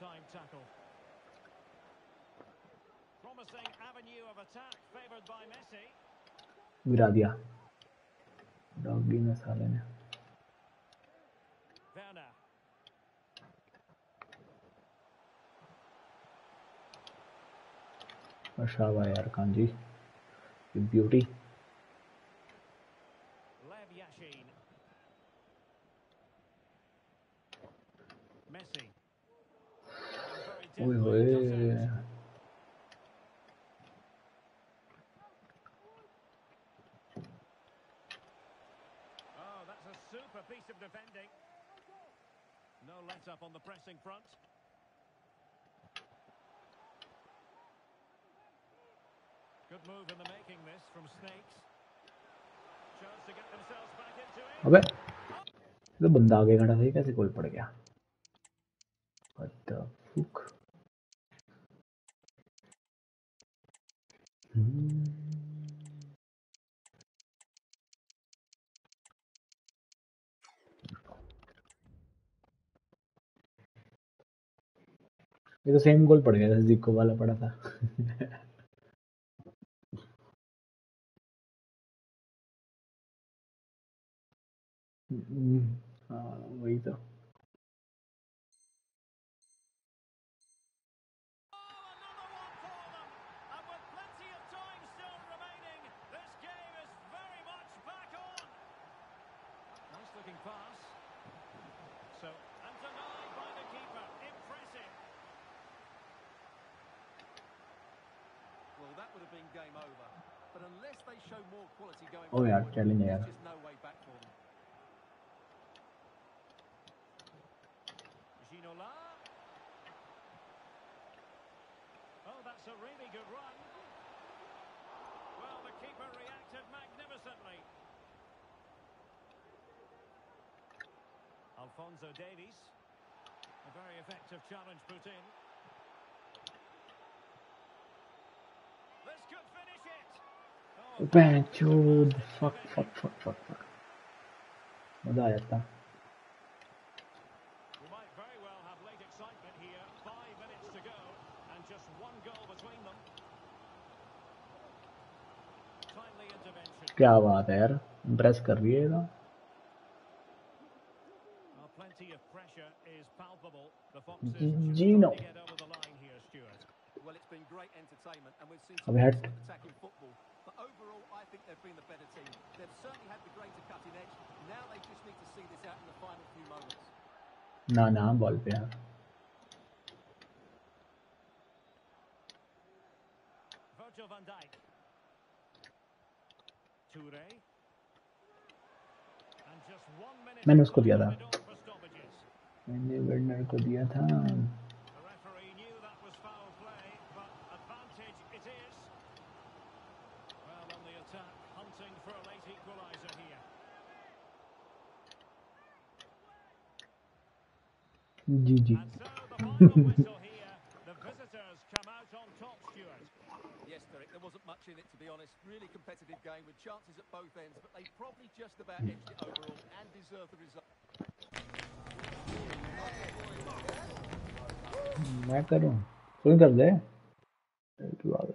Timed tackle. Promising avenue of attack favoured by Messi. गिरा दिया डॉगी ने साले ने. शाबाश यार कांजी ब्यूटी Lev Yashin. Messi. ओए Very होए deftly does it. Oh, that's a super piece of defending. No let up on the pressing front. Good move in the making this from Snakes. Chance to get themselves back into it. अबे ये तो बंदा आगे खड़ा था कैसे गोल पड़ गया What the fuck? ये तो सेम गोल पड़ गया जैसे जिको वाला पड़ा था। हम्म, हाँ वही तो। game over. But unless they show more quality going oh, yeah, forward, there's just no way back for them. Ginola. Oh, that's a really good run. Well, the keeper reacted magnificently. Alfonso Davies. A very effective challenge put in. बैं fuck fuck fuck fuck fuck मज़ा आ जाता क्या बात है यार? इंप्रेस कर रही है ना जीनो Well, it's been great entertainment, and we've seen Have some we had- excellent attacking football. But overall, I think they've been the better team. They've certainly had the greater cutting edge. Now they just need to see this out in the final few moments. ना ना बॉल पे यार Virgil van Dijk. Toure. And just one minute मैंने to उसको play दिया on था the dot for stoppages. मैंने वेडनर को दिया था top, Stuart. Yes, Derek, there wasn't much in it, to be honest. Really competitive game with chances at both ends, but they probably just about edged it overall and deserved the result. मैं करूँ तुम कर दे एक बार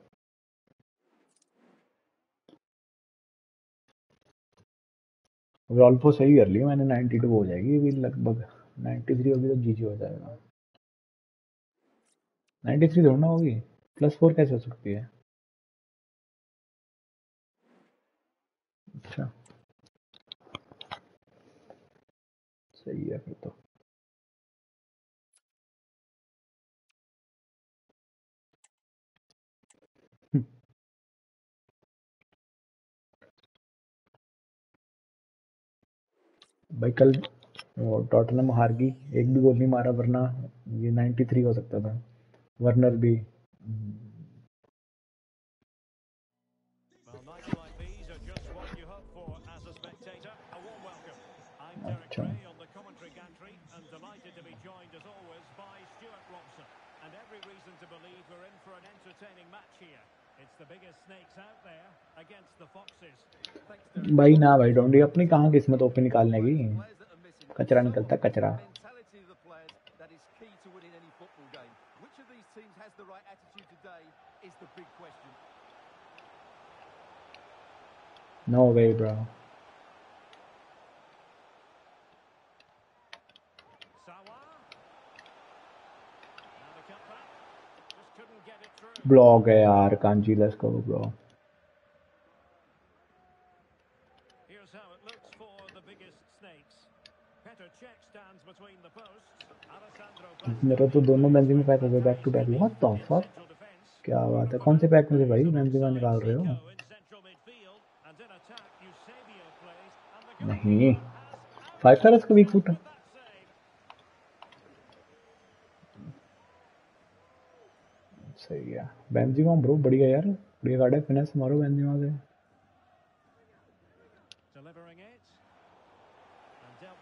रॉल्फो सही कर लिया मैंने 92 हो जाएगी अभी लगभग 93 होगी तो जी जी हो जाएगा। 93 थोड़ा ना होगी। प्लस फोर कैसे हो सकती है? अच्छा। सही है फिर तो। भाई कल और टॉटनम हार गई। एक भी गोल नहीं मारा वरना ये 93 हो सकता था। वर्नर भी। अच्छा। भाई ना भाई डोंडी अपनी कहाँ किस्मत ओपन निकालने की? कचरा निकलता कचरा the mentality of the players that is key to winning any football game. Which of these teams has the right attitude today is the big question. No way bro Sawa. Now the cutback. Just couldn't get it through. Block है यार Kanchi let's go bro Here's how it looks for the biggest snakes. Petr Cech stands between the posts. Alessandro मेरा तो दोनों बेंजिमा पैक हो गए back to back what the fuck क्या बात है? कौन से पैक में से भाई बेंजिमा निकाल रहे हो? नहीं। फाइव स्टार इसका वीक फुट। सही है। बेंजिमा ब्रो बढ़िया यार। बढ़िया गार्ड है। फिनिश मारो बेंजिमा से Delivering it. And dealt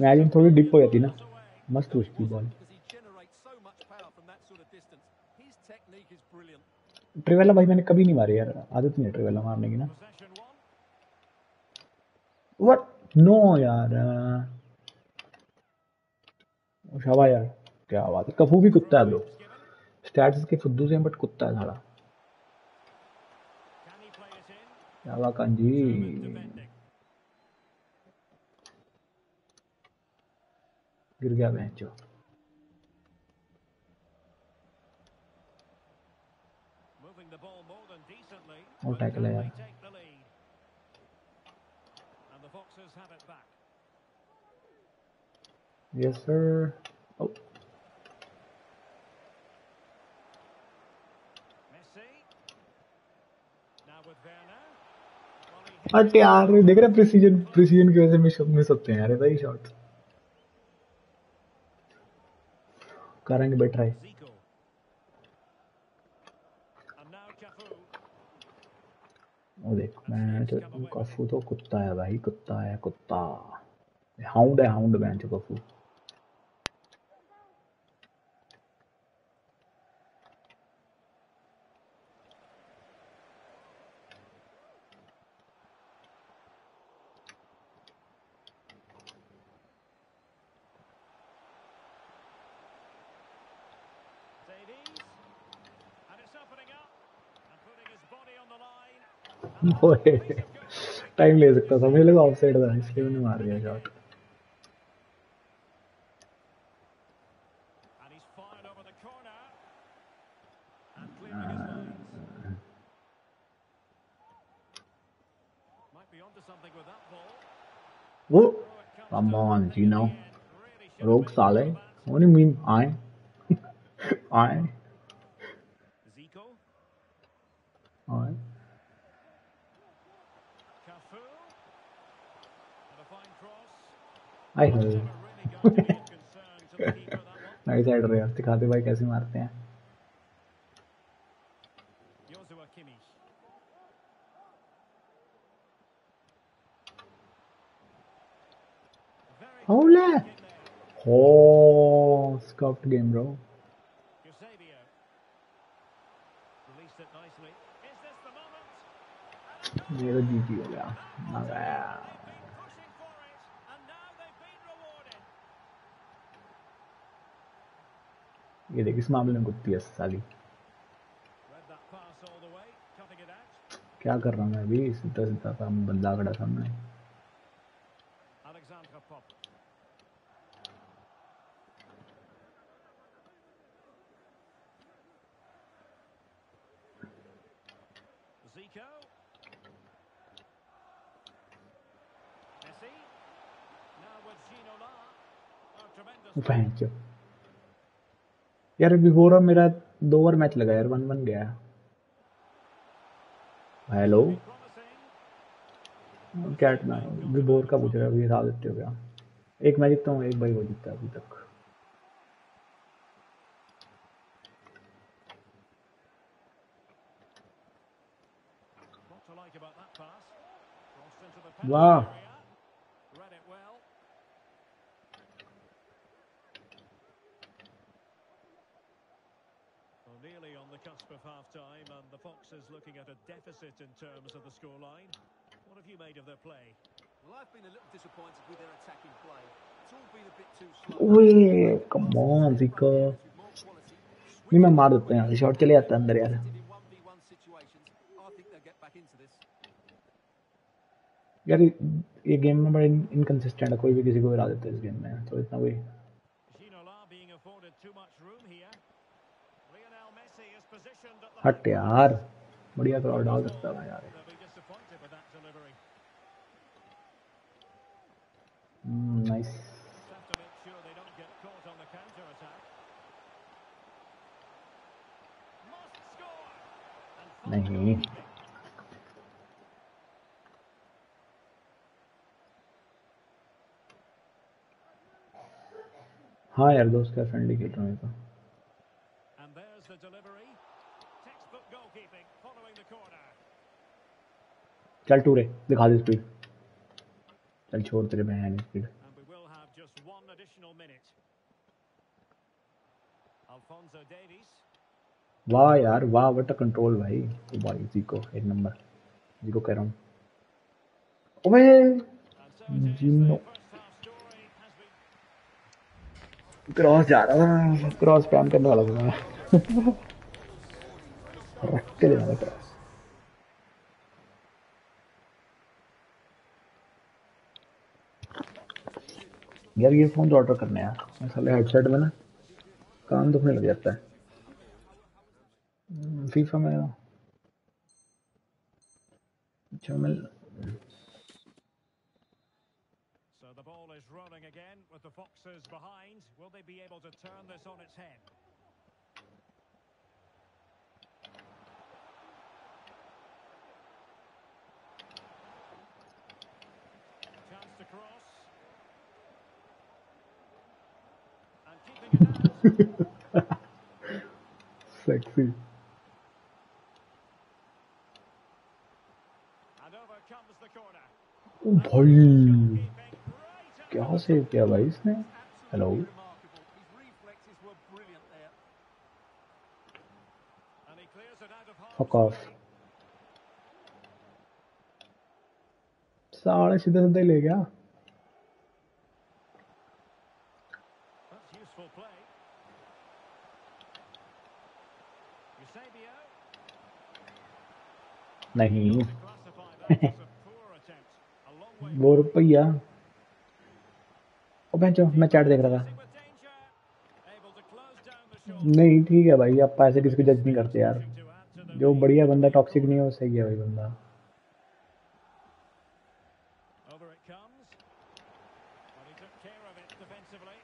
imagine थोड़ी डिप हो जाती ना। मस्त उछती बॉल. ट्रिवेला भाई मैंने कभी नहीं मारी यार। आदत नहीं है ट्रिवेला मारने की ना। व्हाट नो यार। ओ, शाबाश यार। क्या बात है। कफू भी कुत्ता है ब्रो। स्टैट्स के फुद्दू से बट कुत्ता है in? क्या हुआ कांजी Defending. गिर गया बेंच जो Moving the ball more than decently. और but tackle है can यार they take the lead? And the Foxes have it back. Yes sir oh Messi. Now with Werner. Well, he हट यार देख रहे प्रिसीजन प्रिसीजन की वजह से मिस मिस होते हैं यार ऐसा ही शॉट करेंगे बैठ रहा है. वो देख, मैं तो कफू तो कुत्ता है भाई, कुत्ता है, कुत्ता हाउंड है hound bench Cafu Davies. And it's opening up. And putting his body on the line. ओए टाइम ले सकता था। मेरे ऑफ़ साइड था, इसलिए मैंने मार दिया शॉट वो कमॉन जी नो रोग साले। Only meme I I that one. Nice रहे यार दिखाते भाई कैसे मारते हैं. Oh, nicely. Is this the moment? ये तो जीती हो गया आ गया They've been pushing for it, and now they've been rewarded. ये देख इस मामले में कुत्ती है साली. क्या कर रहा हूँ मैं अभी सीधा सीधा काम बंदा खड़ा सामने Alexandra Pop. Zico. Messi. Now with Ginola. Oh, tremendous. भैंस चो। यार बिफोर मेरा दो ओवर मैच लगा यार वन वन गया। Hello Promising. क्या मैं बिफोर का पूछ रहा है अभी देते हो गया एक मैच जीतता हूँ, एक भाई वो जीतता है अभी तक। What Foxes looking at a deficit in terms of the scoreline. What have you made of their play? Well, I've been a little disappointed with their attacking play. It's all been a bit too slow. ओए come on Zico With more quality, नहीं मैं मार देता हूँ यार शॉट चले जाता है अंदर यार in 1v1 situations, I think they'll get back into this. यार ये- ये गेम में बड़ा इनकंसिस्टेंट है कोई भी किसी को हरा देता है इस गेम में तो इतना कोई हट यार बढ़िया तो क्राउड डाल सकता था यार। हम्म, नहीं। हाँ यार, दोस्त का फ्रेंडली खेल रहा हूँ चल टूरे दिखा दे स्पीड चल छोड़ तेरे में है स्पीड. वाह यार वाह वट कंट्रोल भाई ओ भाई जीको एक नंबर जीको कह रहा हूँ ओए. जिनो क्रॉस जा रहा था क्रॉस स्पैम करने वाला था रख के देना था यार ये फ़ोन ऑर्डर करने यार साले हेडसेट में ना कान दुखने लग जाता है फीफा में अच्छा मैं So the ball is rolling again with the Foxes behind. Will they be able to turn this on its head? Chance to cross. And keeping it out. Sexy And over comes the ओ भाई। क्या सेव किया भाई इसने? हेलो ऑफ़ साढ़े सीधे सीधे ले गया? Way वो रुपया बेंचो, मैं चैट देख रहा था. नहीं, ठीक है भाई, आप ऐसे किसी को जज नहीं करते यार। जो बढ़िया बंदा टॉक्सिक नहीं है, वो सही है भाई बंदा। over it comes. But he took care of it defensively.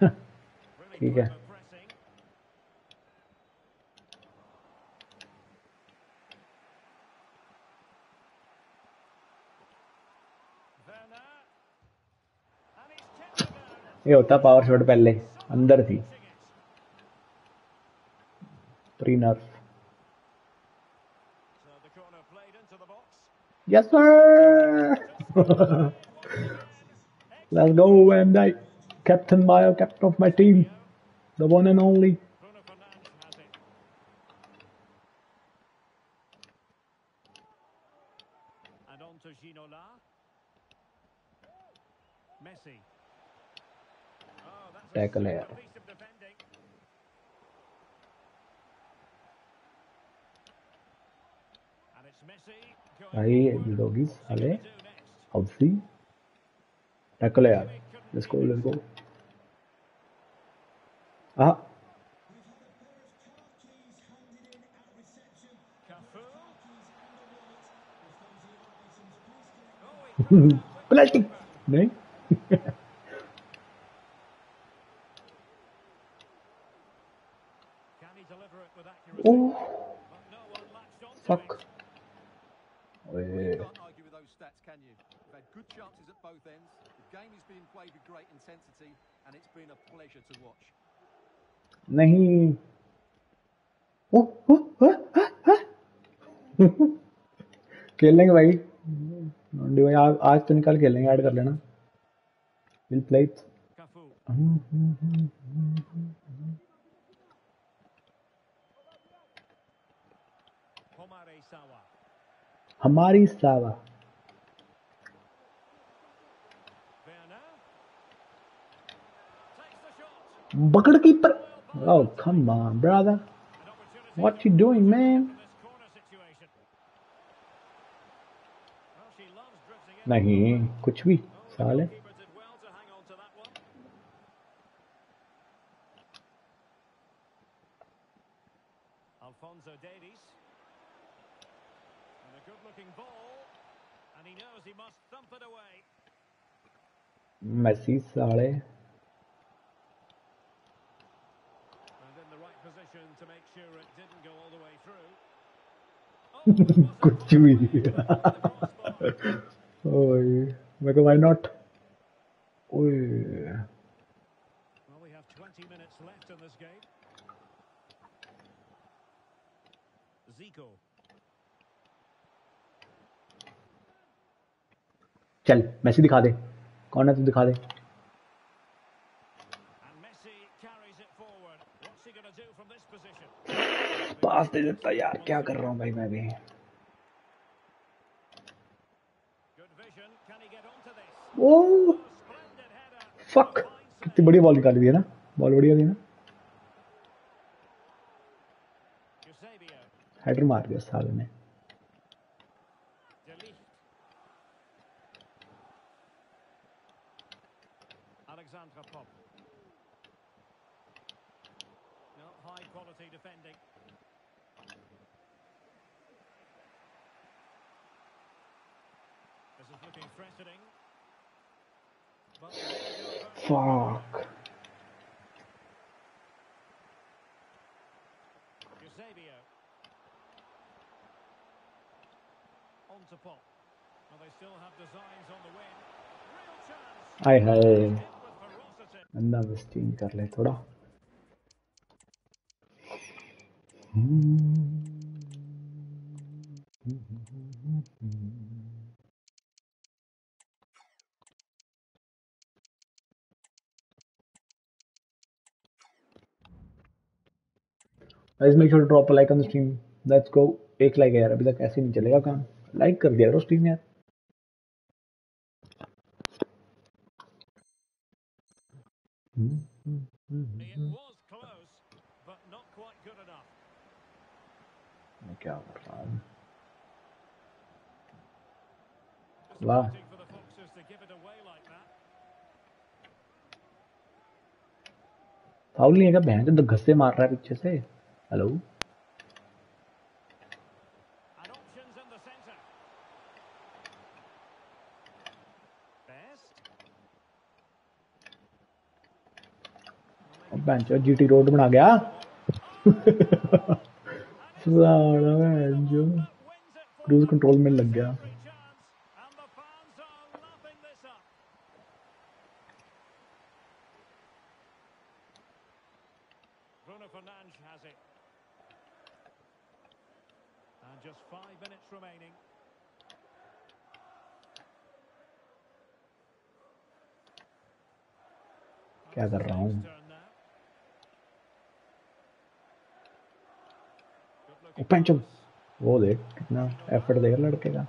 Really ठीक है clever pressing. Werner. And he's kept it down. ये होता पावर शॉट पहले, अंदर थी। प्री. Yes sir let's go Dyke captain my captain of my team the one and only Bruno Fernandes has it. And on to Ginola. Messi. Oh, Tackle है यार भाई What's साले? हाउसी टैकल है यार लेट्स गो लेट्स गो आ. Oh, पेनल्टी नहीं Can he deliver it with accuracy? Oh But no one latched onto fuck it. Well, ओए you can't argue with those stats, can Oh, fuck. Oh, नहीं। खेल लेंगे भाई। भाई आ, आज तो निकाल खेलेंगे ऐड कर लेना। हमारी सावा। बकड़ की पर ओ come on brother you doing man नहीं, कुछ भी, साले। must thump it away. Messi साले And in the right position to make sure it didn't go all the way through. Oh, it was a कुछ भी the crossbar. ओए मैं को व्हाई नॉट ओए चल, मैसे दिखा दे। कौन है तू दिखा दे? पास दे देता यार, क्या कर रहा हूँ भाई मैं भी? ओ फक कितनी बड़ी बॉल निकाली दी है ना? बॉल बढ़िया थी ना? हेडर मार दिया साले ने। हाय with बस चेंज कर ले थोड़ा। Guys make drop like on stream let's go एक लाइक है यार, अभी तक ऐसे नहीं चलेगा काम। लाइक कर दिया करो स्ट्रीम यार It was close, but not quite good enough. मैं क्या कर रहा हूँ वाह Disappointing for the Foxes to give it away like that. Foul नहीं है क्या बहन तो घस्से मार रहा है पीछे से hello And options in the centre. Best. अब बहन चो जीटी रोड बना गया क्रूज कंट्रोल में लग गया Every chance. And the fans are lapping this up. Bruno Fernandes has it. And just five minutes remaining. क्या कर रहा हूँ pass. वो देख कितना एफर्ट देगा लड़के का.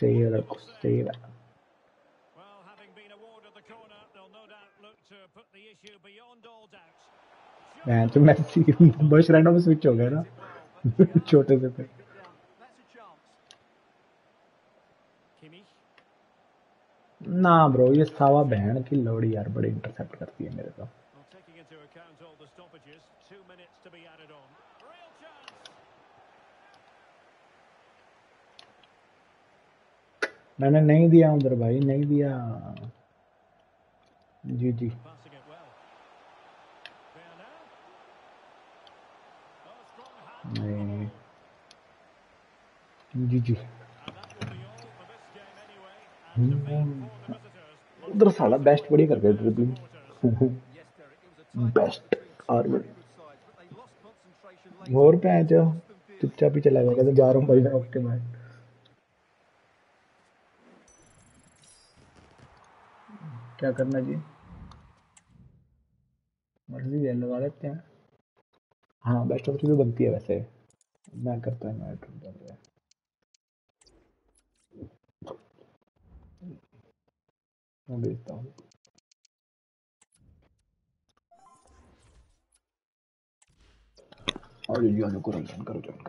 चाहिए लड़को चाहिए. बहन चो मैसी बस रैंडम में स्विच हो गया ना छोटे से पे That's a chance. Kimmich. ना ब्रो ये सावा बहन की लोड़ी यार बड़ी इंटरसेप्ट करती है मेरे को। मैंने नहीं दिया उधर भाई नहीं दिया। जी जी। नहीं। जी जी। उधर साला बेस्ट बढ़िया कर ड्रिबलिंग बेस्ट आर्मर और पे जा चुपचाप ही चला गया, कहते जा रहा हूँ भाई ओके मैं क्या करना जी? मर्ज़ी है, लगा लेते हैं। हाँ बेस्ट ऑफ़ चीज़ बनती है वैसे। मैं करता हूँ, मैं ट्रिप जा रहा है। मैं भेजता हूँ और जी आ जाओ करो ज्वाइन करो ज्वाइन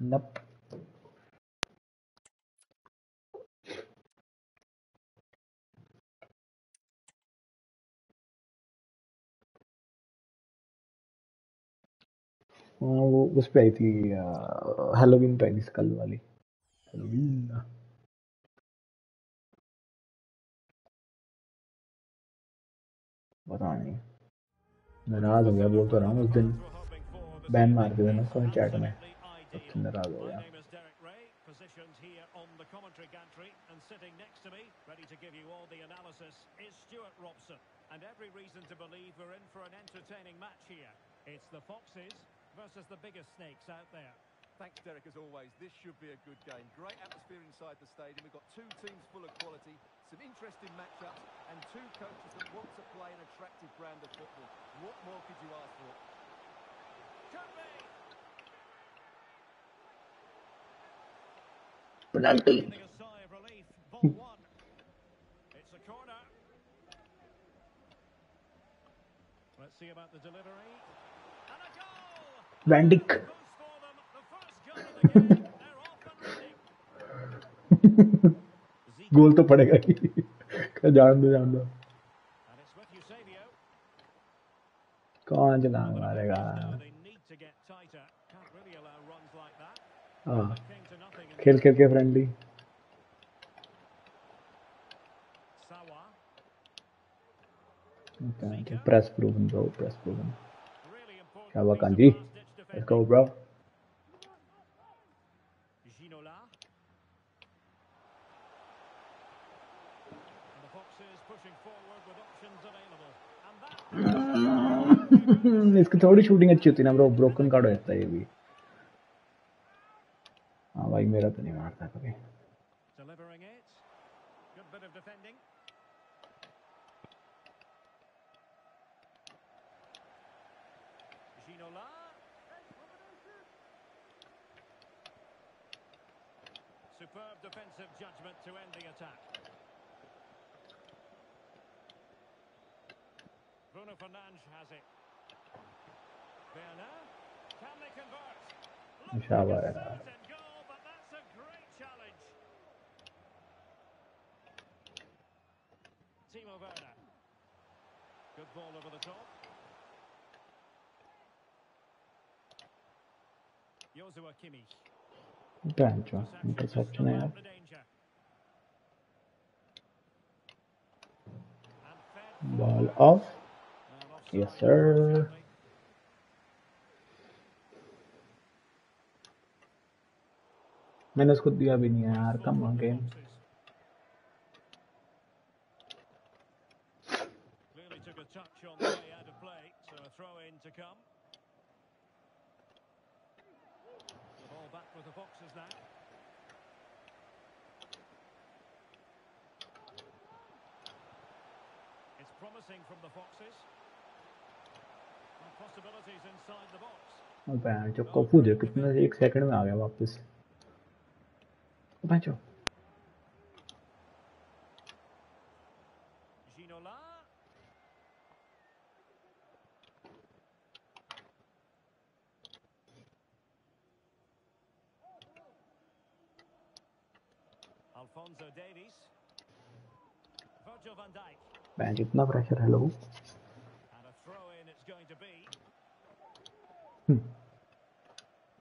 नप वो उस पे आई थी हेलोवीन पे आई थी स्कल वाली हेलोवीन पता नहीं नाराज हो गया बोल तो रहा हूँ उस दिन बैन मार दिया ना उसको चैट में सबसे नाराज हो गया Positioned here on the commentary gantry and sitting next to me, ready to give you all the analysis, is Stuart Robson. And every reason to believe we're in for an entertaining match here. It's the Foxes versus the biggest snakes out there. Thanks, Derek, as always. This should be a good game. Great atmosphere inside the stadium. We've got two teams full of quality, some interesting matchups, and two coaches that want to play an attractive brand of football. What more could you ask for? Penalty. Hmm. It's a corner. Let's see about the delivery. वैंडिक गोल तो पड़ेगा कि क्या जान दो जान दो। कौन जला मारेगा? हाँ। खेल खेल के friendly press proof press proof क्या last-ditch let's defending. Go bro Ginola. And the Foxes pushing forward with options available. And that इसकी थोड़ी शूटिंग अच्छी होती ना ब्रो ब्रोकन कार्ड हो जाता है ये भी हाँ भाई मेरा तो नहीं मारता कभी Superb defensive judgment to end the attack. Bruno Fernandes has it. Werner. Can they convert? Inshallah, certain goal, but that's a great challenge. Timo Werner. Good ball over the top. Joshua Kimmich. Interception है यार बॉल ऑफ़ sir. unfortunately. मैंने उसको दिया भी नहीं है यार कम in to come. The ball back with the Foxes now. It's promising from the Foxes. And possibilities inside the box. बेंचो कफू दे कितने एक सेकंड में आ गया वापस बेंचो Ginola. बेंच इतना प्रेशर है लोग.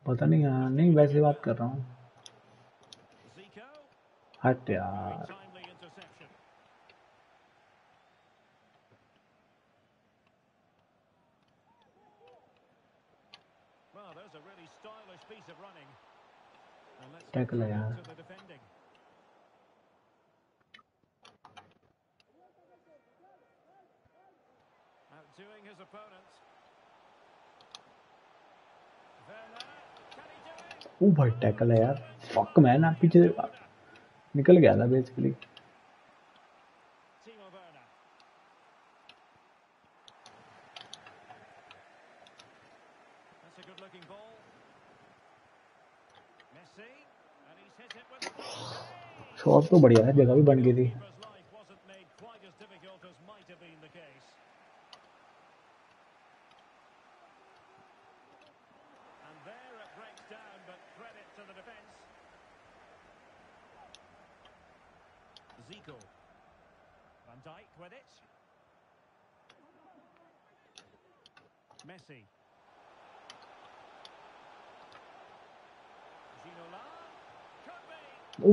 पता नहीं यार नहीं वैसे बात कर रहा हूँ. हट यार timely interception. Well, there's a really stylish piece of running. And let's get Tackle है back यार to the defending. Outdoing his opponents. Werner, can he do it? वो भाई टैकल है यार फक मैन आप पीछे निकल गया था बेसिकली शॉट तो बढ़िया है जगह भी बन गई थी।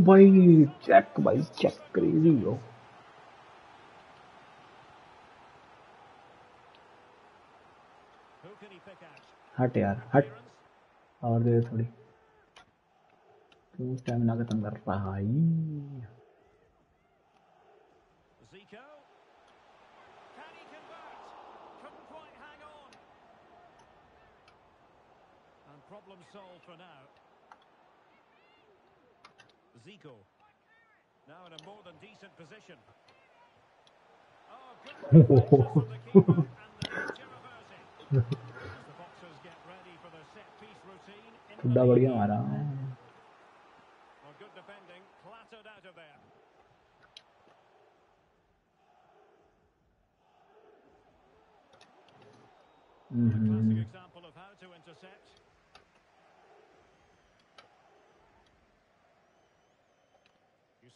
भाई चेक भाई check crazy bro Who can he pick out? हट यार हट Clearance. और दे दे थोड़ी तू स्टैमिना खत्म कर रहा है Zico. Can he convert? Couldn't quite hang on. And problem solved for now. Zico. Now in a more than decent position. Oh, good reflection from the keeper and the danger averted. As the boxers get ready for their set piece routine. in the ठुड्डा lead बढ़िया game. मारा Well, good defending, clattered out of there. A classic hmm, example of how to intercept.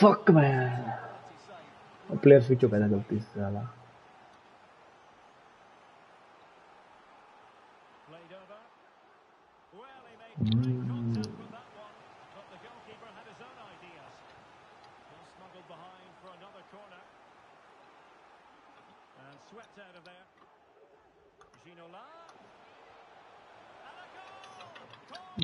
Fuck मैं प्लेयर स्विच हो था गलती से साला Played over. Well, he made great contact with that one, but the goalkeeper had his own ideas. Well smuggled behind for another corner. And swept out of there. Ginola. And a goal! Goal है यार जीनो Congratulations again. जीना जीना जीना One minute of stoppage time has been added साले on. रुक Zico. Here's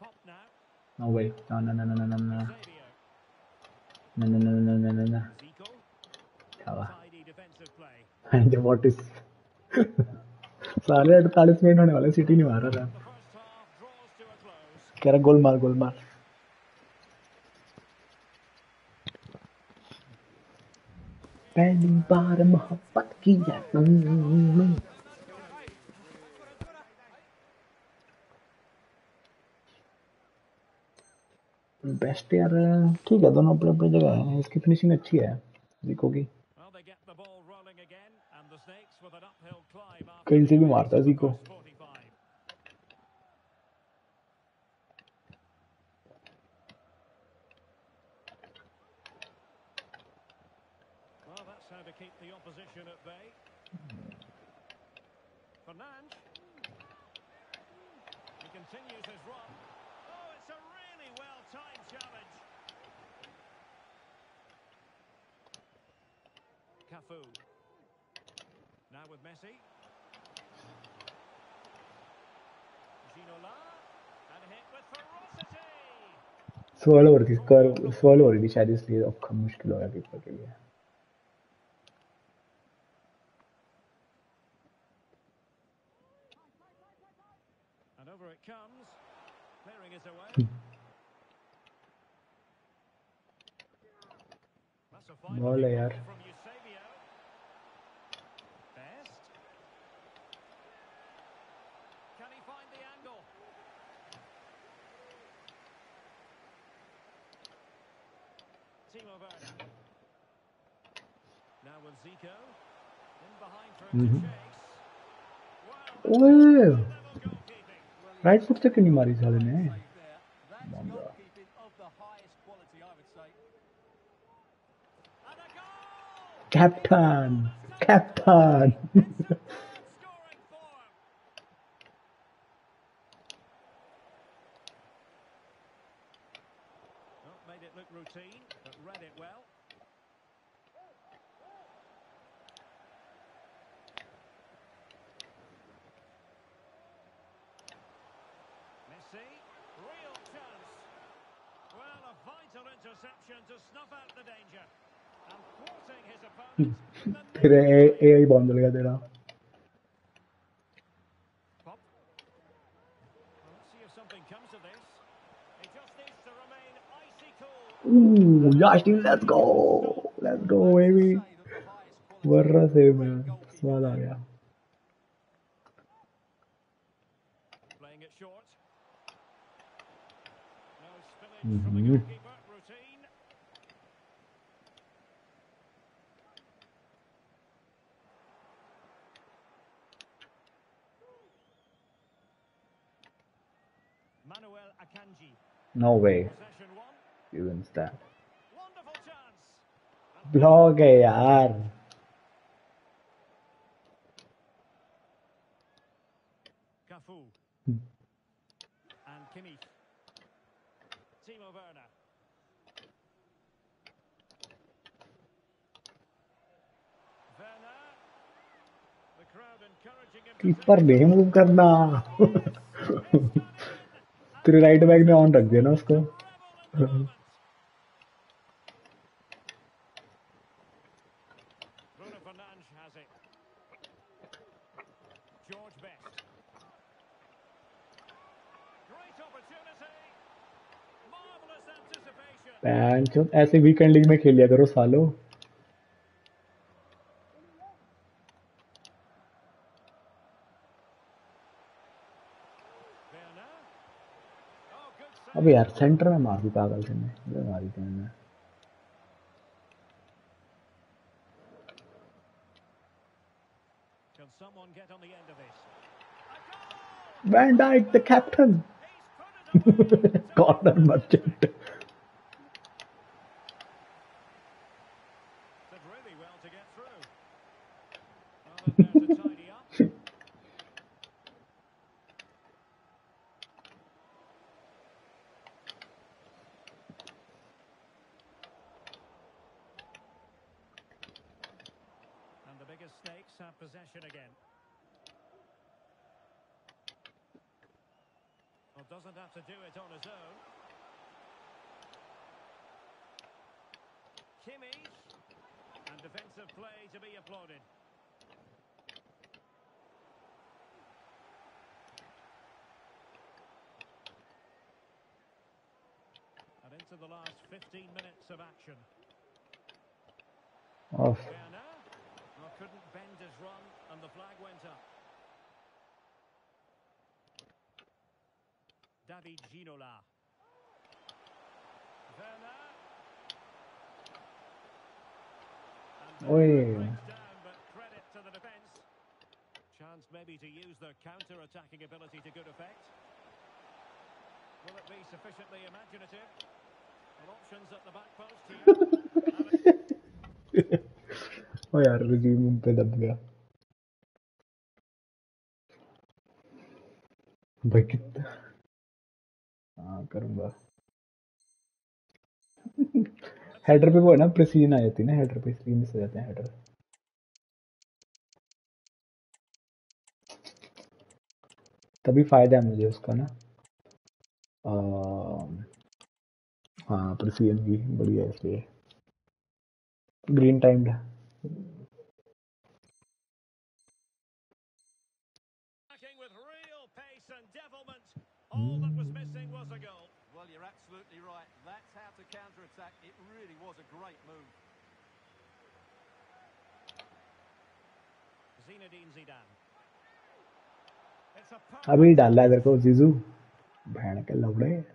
Pop now. No भाई ना ना ना ना ना ना ना Eusebio. ना ना ना ना ना ना ना Zico. छावा Tidy defensive play. And what is साले 48 मिनट होने वाले सिटी नहीं मार था The first half draws to a cara, gol mal, gol mal. Best यार ठीक है दोनों अपने अपने जगह है। इसकी फिनिशिंग अच्छी है देखो की। कहीं से भी मारता है सीखो Cafu. Now with Messi. Ginola. And hit with ferocity. सोलह ओवर की स्कोर सोलह ओवर की शायद इसलिए औखा मुश्किल हो गया कीपर के लिए And over it comes. Clearing it away. That's a fine ball है looking यार ball from Eusebio. Best. Can he find the angle? Timo Werner. Now with Zico. In behind for him to hmm chase. Wow, ओए level goalkeeping. राइट फुट से क्यों नहीं मारी साले ने Save there. फिर ए आई बॉन्ड चल गया तेरा Ooh, Josh, dude, let's go, let's go, baby. Warra से मैं स्वाद आ गया. Mm-hmm. No way. He wins that. Bloquear. Cafu. and Kimmich. Timo Werner. Werner. The crowd encouraging him. तेरे राइट बैग में ऑन रख दिया ना उसको। ऐसे वीकेंड लीग में खेल लिया करो सालों। अबे यार सेंटर में मार दी पागल से मैं मारी थी मैंने Van Dyke, the captain. Corner this? Possession again. Well, doesn't have to do it on his own. Kimmich. And defensive play to be applauded. And into the last 15 minutes of action. well, couldn't bend his run and the flag went up. David Ginola. Werner. And Oi. Werner breaks down, but credit to the defence. Chance maybe to use their counter-attacking ability to good effect. Will it be sufficiently imaginative? Well, options at the back post here. ओ यार रिजीम उन पे दब गया भाई कितना हाँ करूँगा। हेडर पे वो है ना प्रिसीजन आ जाती है ना हेडर पे इसलिए मिस हो जाते हैं हेडर तभी फ़ायदा है मुझे उसका ना। हाँ प्रिसीजन की बढ़िया है इसलिए। Green timed Attacking with real pace and devilment. All that was missing was a goal. Well, you're absolutely right. That's how to counter-attack. It really was a great move. Zinedine Zidane. It's a अभी perfect डाल रहा है तेरे को जीजू भैन के लवड़े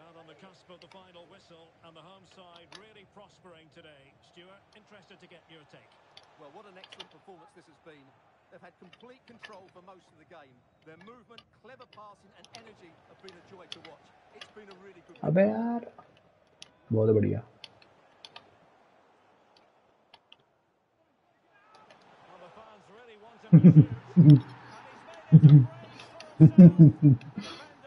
And on the cusp of the final whistle, and the home side really prospering today. Stuart, interested to get your take. Well, what an excellent performance this has been. They've had complete control for most of the game. Their movement, clever passing and energy have been a joy to watch. It's been a really good... game. यार बहुत बढ़िया the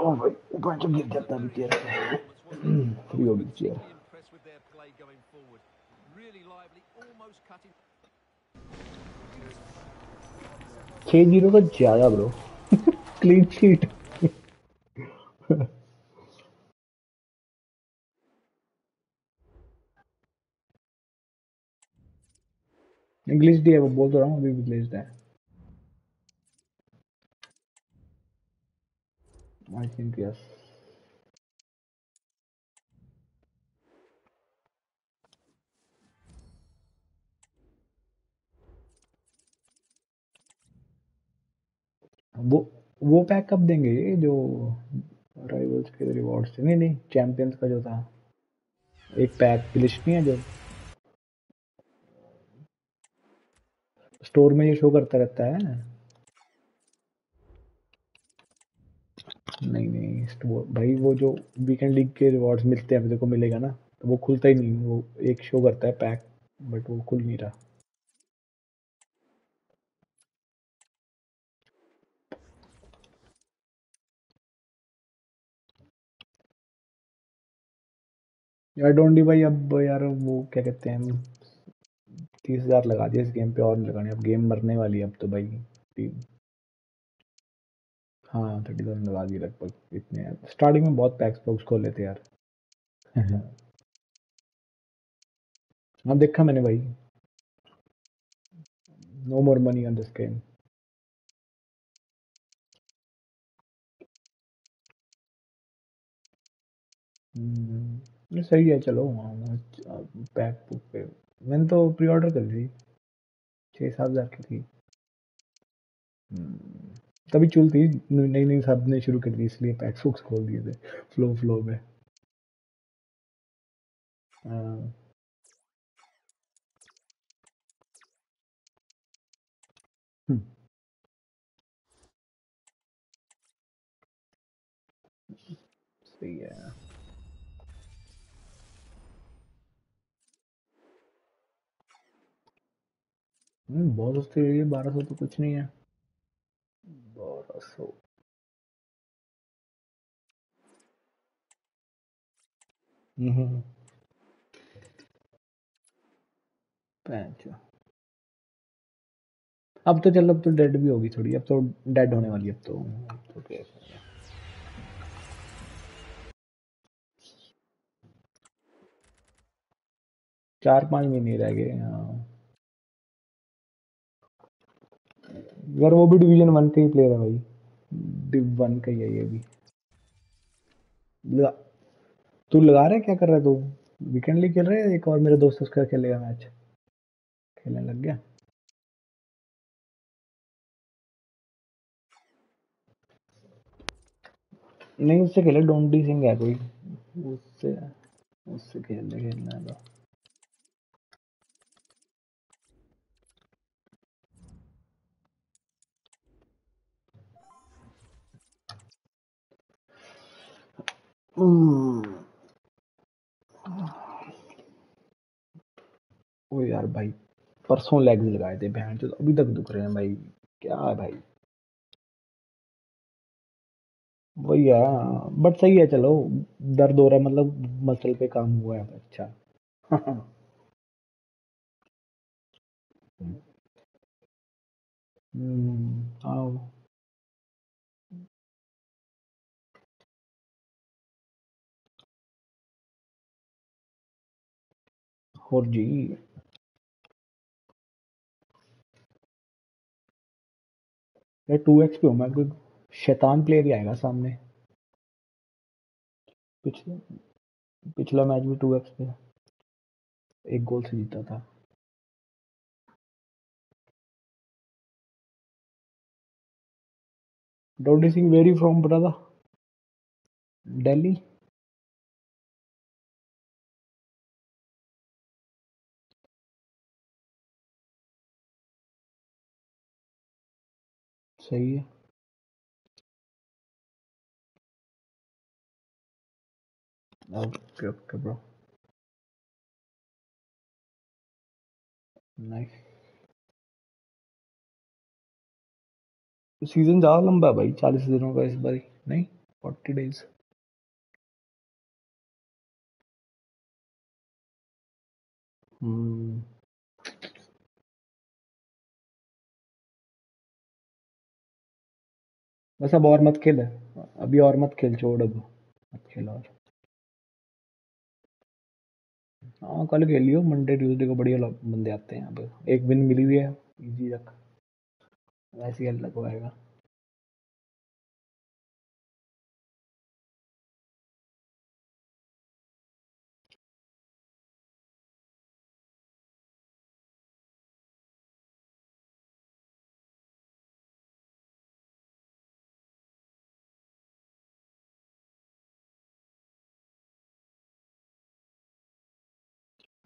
Oh भाई ऊपर तो गिर जाता अभी चेयर फ्री हो गई chair Particularly with going cutting. छह ज़ीरो का ज़्यादा bro clean sheet English D है वो बोल तो रहा हूँ अभी भी ग्लिच्ड है आई थिंक यस वो वो पैक कब देंगे ये, जो राइवल्स के रिवॉर्ड्स थे? नहीं नहीं चैंपियंस का जो था। एक पैक लिस्ट नहीं है जो। स्टोर में ये शो करता रहता है। नहीं नहीं स्टोर भाई वो जो वीकेंड लीग के रिवॉर्ड्स मिलते हैं देखो मिलेगा ना तो वो खुलता ही नहीं, वो एक शो करता है पैक बट वो खुल नहीं रहा। यार, डोंडी भाई, अब यार वो क्या कहते हैं, तीस हज़ार लगा दिया इस गेम पे, और लगाने, अब गेम मरने वाली है अब तो भाई हाँ थर्टी थाउज़ेंड लगा दिए लगभग इतने स्टार्टिंग में बहुत पैक्स पॉक्स खोल लेते यार। हाँ देखा मैंने भाई। No more money on this game सही है चलो। पैक बुक पे। मैंने तो प्री ऑर्डर कर दी छः सात हज़ार की थी। हम्म, तभी चुल थी नई नई सबने शुरू कर दी इसलिए पैक्स बुक्स खोल दिए थे फ्लो फ्लो में। हाँ, हम्म, हम्म, बहुत सस्ती है बारह सौ तो कुछ नहीं है। हम्म पैंचो अब तो चल, अब तो डेड भी होगी थोड़ी। अब तो डेड होने वाली अब तो तो। चार पाँच महीने रह गए हाँ। यार वो भी डिवीज़न वन का ही प्लेयर है भाई। डिव वन का ही है ये भी। लगा, तू लगा रहा है? क्या कर रहा है तू? वीकेंड लीग खेल रहा है एक और मेरे दोस्त उसका खेलेगा मैच खेलने लग गया। नहीं उससे खेले डोंडी सिंह है कोई। उससे उससे खेलने खेलना है तो ओ यार भाई, परसों लेग्स लगाए थे बहन तो अभी तक दुख रहे हैं भाई। क्या है भाई? वही है बट सही है, चलो। दर्द हो रहा है मतलब मसल पे काम हुआ है अच्छा। हम्म आओ। और जी। टू एक्स पे हूँ मैं कोई शैतान प्लेयर ही आएगा सामने। पिछले पिछला मैच भी टू एक्स पे एक गोल से जीता था। Dodi Singh, where you from, brother? सही है। Okay okay bro nice season ज़्यादा लंबा है भाई, चालीस दिनों का इस बारी, नहीं? फोर्टी डेज़ हम्म बस अब और मत खेल। अभी और मत खेल, छोड़ अब। मत खेल और। हाँ कल खेलियो मंडे ट्यूसडे को बढ़िया बंदे आते हैं। अब एक विन मिली हुई है। इजी रख। वैसे ही लगवाएगा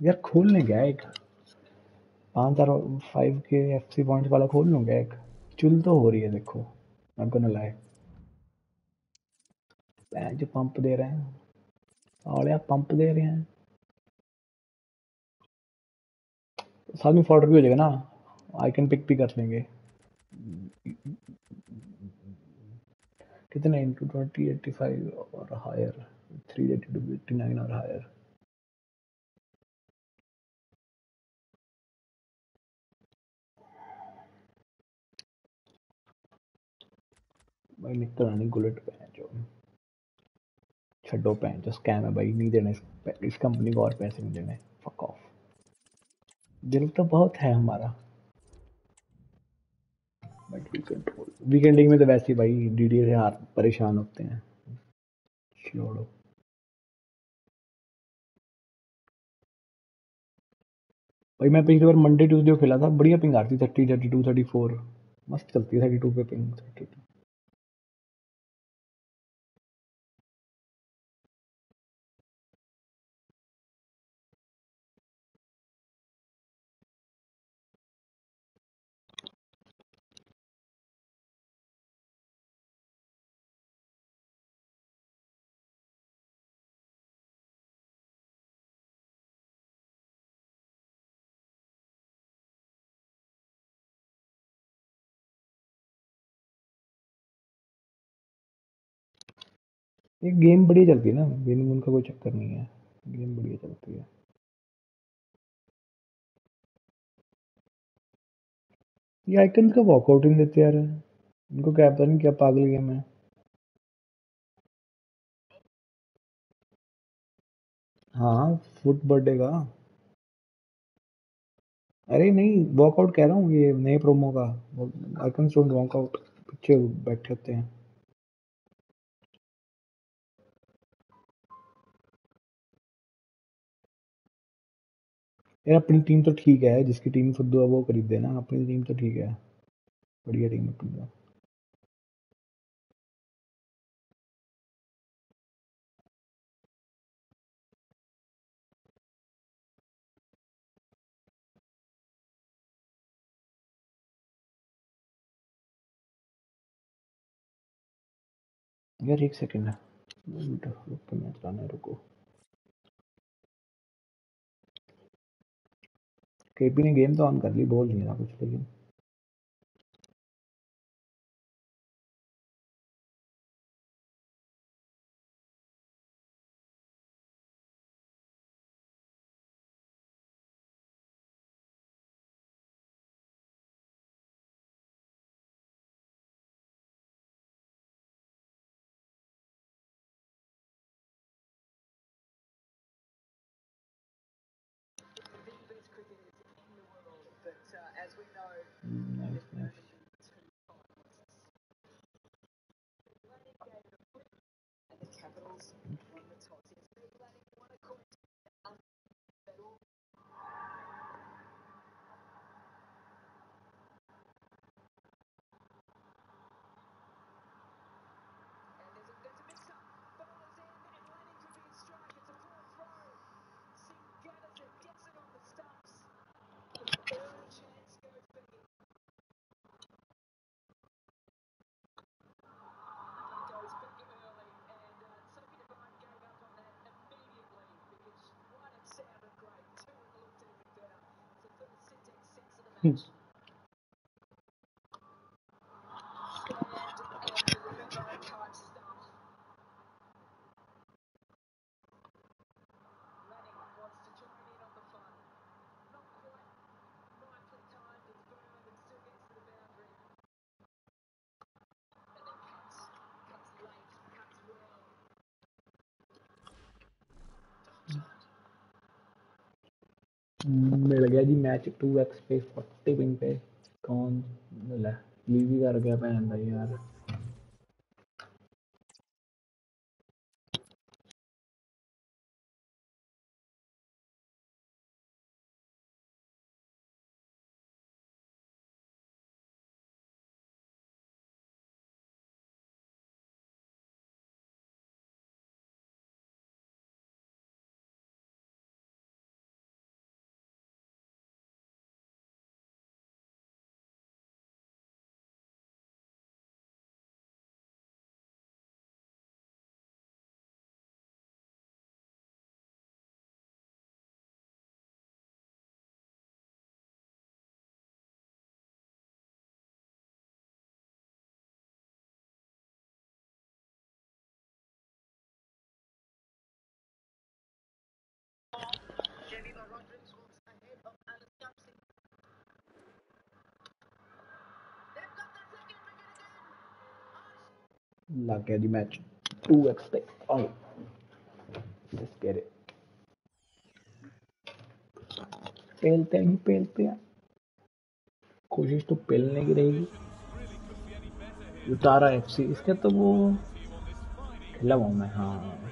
यार खोल लें क्या एक। पाँच हज़ार फाइव के एफ़ सी पॉइंट्स वाला खोल लूँ एक। चुल तो हो रही है देखो गonna lie पैंच जो पंप दे रहे हैं। और यार पंप दे रहे हैं। साथ में फॉर्डर भी हो जाएगा ना। आइकन पिक भी कर लेंगे। कितने? इंटू ट्वेंटी एट्टी फाइव और higher three eighty two eighty nine और हायर भाई निकल नहीं गुलेट पैंच छड्डो पैंच स्कैम है भाई नहीं देने इस, इस कंपनी को और पैसे नहीं देने। फक ऑफ़ दिल तो बहुत है हमारा। बट वी कंट्रोल वीकेंडिंग में तो वैसे ही भाई डीडी से हार परेशान होते हैं। छोड़ो। भाई मैं पिछली बार मंडे ट्यूसडे को खेला था बढ़िया पिंग आती thirty thirty two thirty four मस्त चलती है थर्टी टू पे पिंग थर्टी टू ये गेम बढ़िया चलती है ना? गेम वेम का कोई चक्कर नहीं है। गेम बढ़िया चलती है। ये आइकन का वॉकआउट नहीं देते यार। इनको क्या पता नहीं क्या पागल गेम है। हाँ फुट बर्थडे का। अरे नहीं वॉकआउट कह रहा हूँ, ये नए प्रोमो का। आइकन डोंट वॉकआउट पीछे बैठे होते हैं। यार, अपनी टीम तो ठीक है, जिसकी टीम फुद्दू है वो खरीद देना, अपनी टीम तो ठीक है। बढ़िया टीम है अपनी तो यार, एक सेकंड रुको रुको मैं चलाना रुको। केपी ने गेम तो ऑन कर ली बोल नहीं रहा कुछ लेकिन नाइस नाइस मिल गया जी मैच टू एक्स पे 40 पिंग पे। कौन? लीवी कर गया भैन यार। लग गया जी मैच 2x पे आओ लेट्स गेट इट पेलते हैं पेलते हैं कोशिश तो पेलने की रहेगी। उतारा एफसी इसका तो वो खेला हुआ मैं हाँ।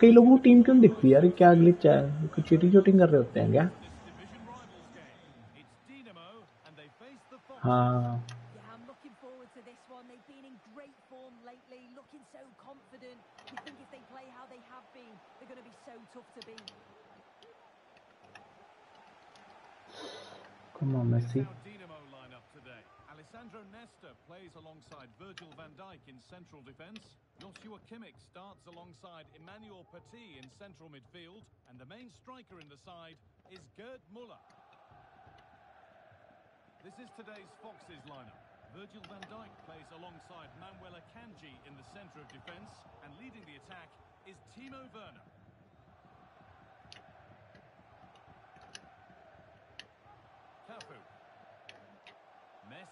कई लोगों को टीम क्यों दिखती? यार ये क्या ग्लिच है कुछ चीटिंग चोटिंग कर रहे होते हैं क्या. हाँ। Come on Messi. Alessandro Nesta plays alongside Virgil van Dijk in central defence. Joshua Kimmich starts alongside Emmanuel Petit in central midfield. And the main striker in the side is Gerd Muller. This is today's Foxes lineup. Virgil van Dijk plays alongside Manuel Akanji in the centre of defence. And leading the attack is Timo Werner. Cafu. Messi. Excellent Nah, reading bro. of the game to win the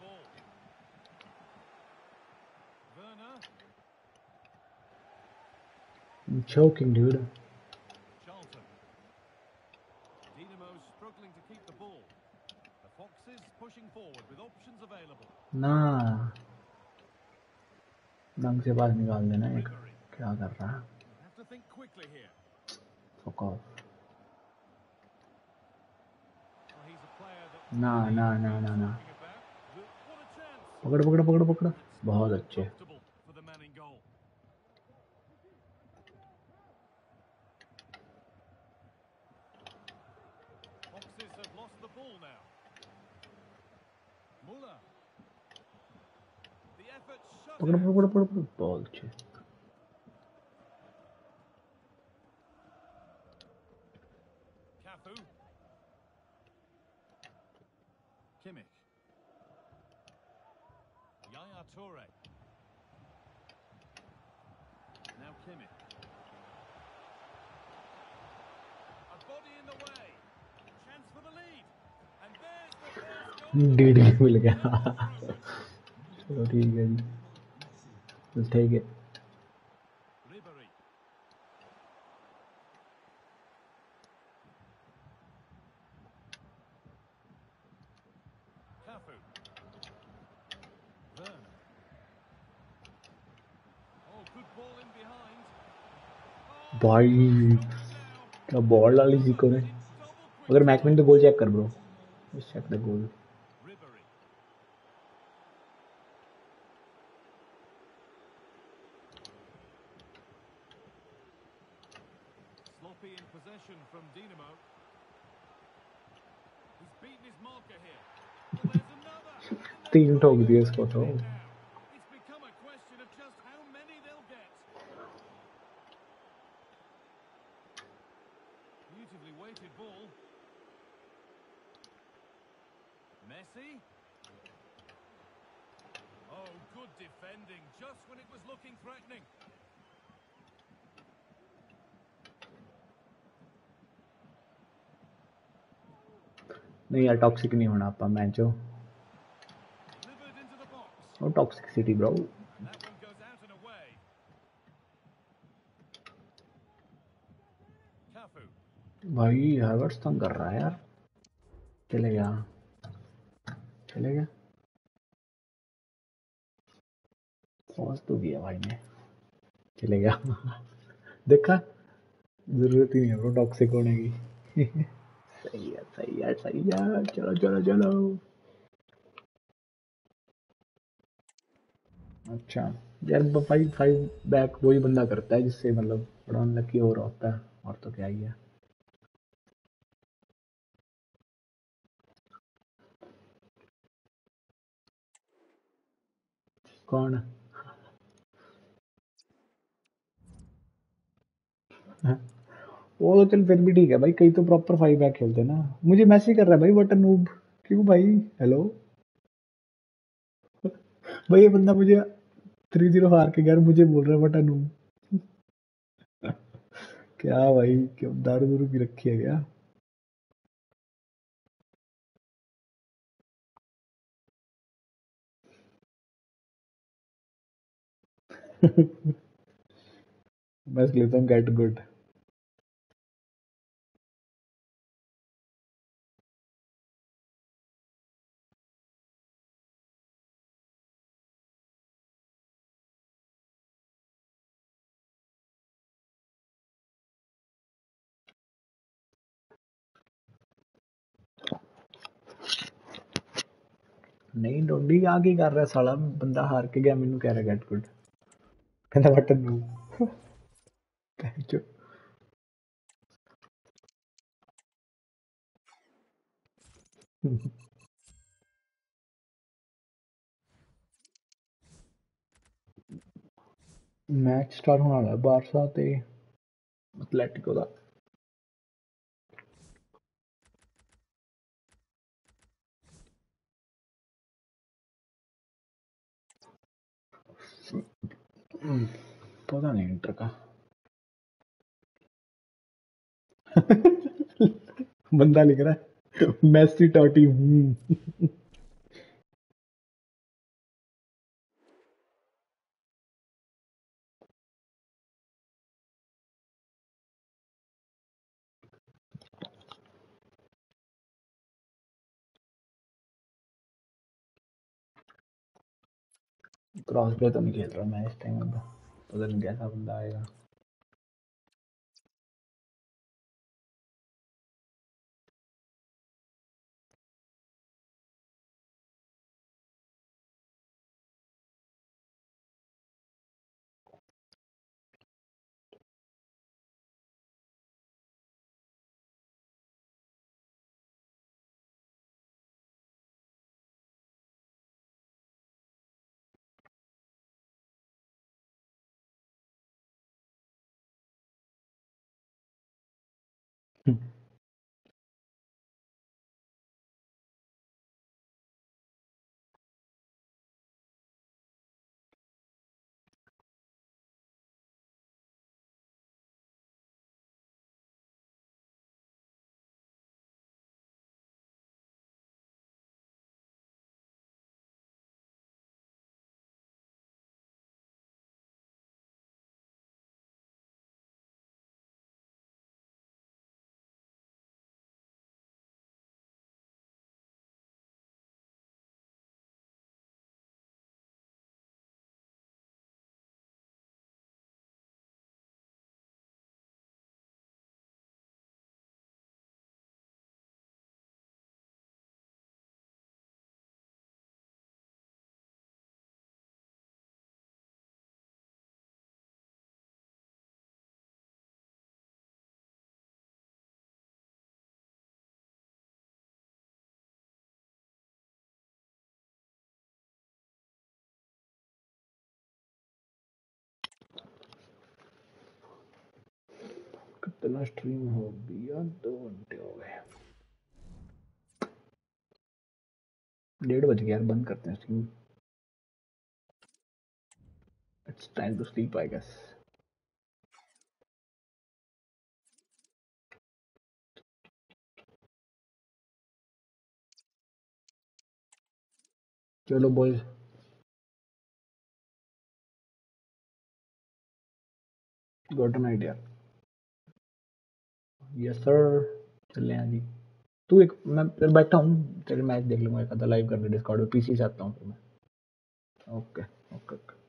ball. Werner. I'm choking dude Charlton. Dinamo struggling to keep the ball. The Foxes pushing forward with options available. ना नंग से बाहर निकाल देना एक Ribery. क्या कर रहा है Have to think quickly here. fuck off ना ना ना ना ना. पकड़ पकड़ पकड़ पकड़ बहुत अच्छे पकड़. पकड़ पकड़ पकड़ बहुत अच्छे Cafu. Kimmich. Yaya Toure. Now Kimmich. A body in the way. Chance for the lead. And there's the डेढ़ लाख मिल गया चलो ठीक है जी। तो ठीक है। भाई क्या बॉल डाली सीखो ने अगर मैकमिन तो गोल चेक कर bro check the goal when it was looking threatening. नहीं यार टॉक्सिक नहीं होना आपका मैच हो Delivered into the box. वो toxicity bro And that one goes out and away. Cafu. भाई हैवर्स तंग कर रहा है यार। चले गया। चले गया। पहुँच तो गया भाई ने। चले गया। देखा? ज़रूरत ही नहीं है ब्रो टॉक्सिक होने की। सही है सही है सही है। चलो चलो चलो। अच्छा। यार फाइव फाइव बैक वही बंदा करता है जिससे मतलब बड़ा अनलकी हो रहा होता है, और तो क्या ही है। कौन? वो तो चल फिर भी ठीक है भाई, कई तो प्रॉपर फाइव बैक खेलते हैं ना। मुझे मैसेज कर रहा है भाई बटन नूब क्यों भाई? हेलो भाई ये बंदा मुझे थ्री ज़ीरो हार के गया मुझे बोल रहा है बटन नूब क्या भाई, क्यों दारू दूरू की रखी है क्या? मैं लेता हूँ गेट गुड ਨਹੀਂ ਡੋਡੀ ਆ ਕੀ ਕਰ ਰਿਹਾ ਸਾਲਾ ਬੰਦਾ ਹਾਰ ਕੇ ਗਿਆ ਮੈਨੂੰ ਕਹਿ ਰਿਹਾ ਗੈਟ ਗੁੱਡ ਕਹਿੰਦਾ ਬਟਨ ਨੂੰ ਥੈਂਕ ਯੂ ਮੈਚ ਸਟਾਰਟ ਹੋਣ ਵਾਲਾ ਬਾਰਸਾ ਤੇ ਐਟਲੈਟਿਕੋ ਦਾ पता नहीं इंटर का बंदा लिख रहा है मैसी टॉटी क्रॉस प्ले तो नहीं खेल रहा मैं इस टाइम पता नहीं कैसा बंदा आएगा। कितना स्ट्रीम हो गया, दो घंटे हो गए। डेढ़ बज गया, बंद करते हैं stream it's time to sleep I guess चलो बॉयज़ गुड नाइट यार यस सर चल हैं जी। तू एक, मैं फिर बैठा हूँ। तेरे मैच देख लूँगा एक आधा लाइव करके डिस्कॉर्ड पे। पीसी से आता हूँ फिर मैं। Okay okay okay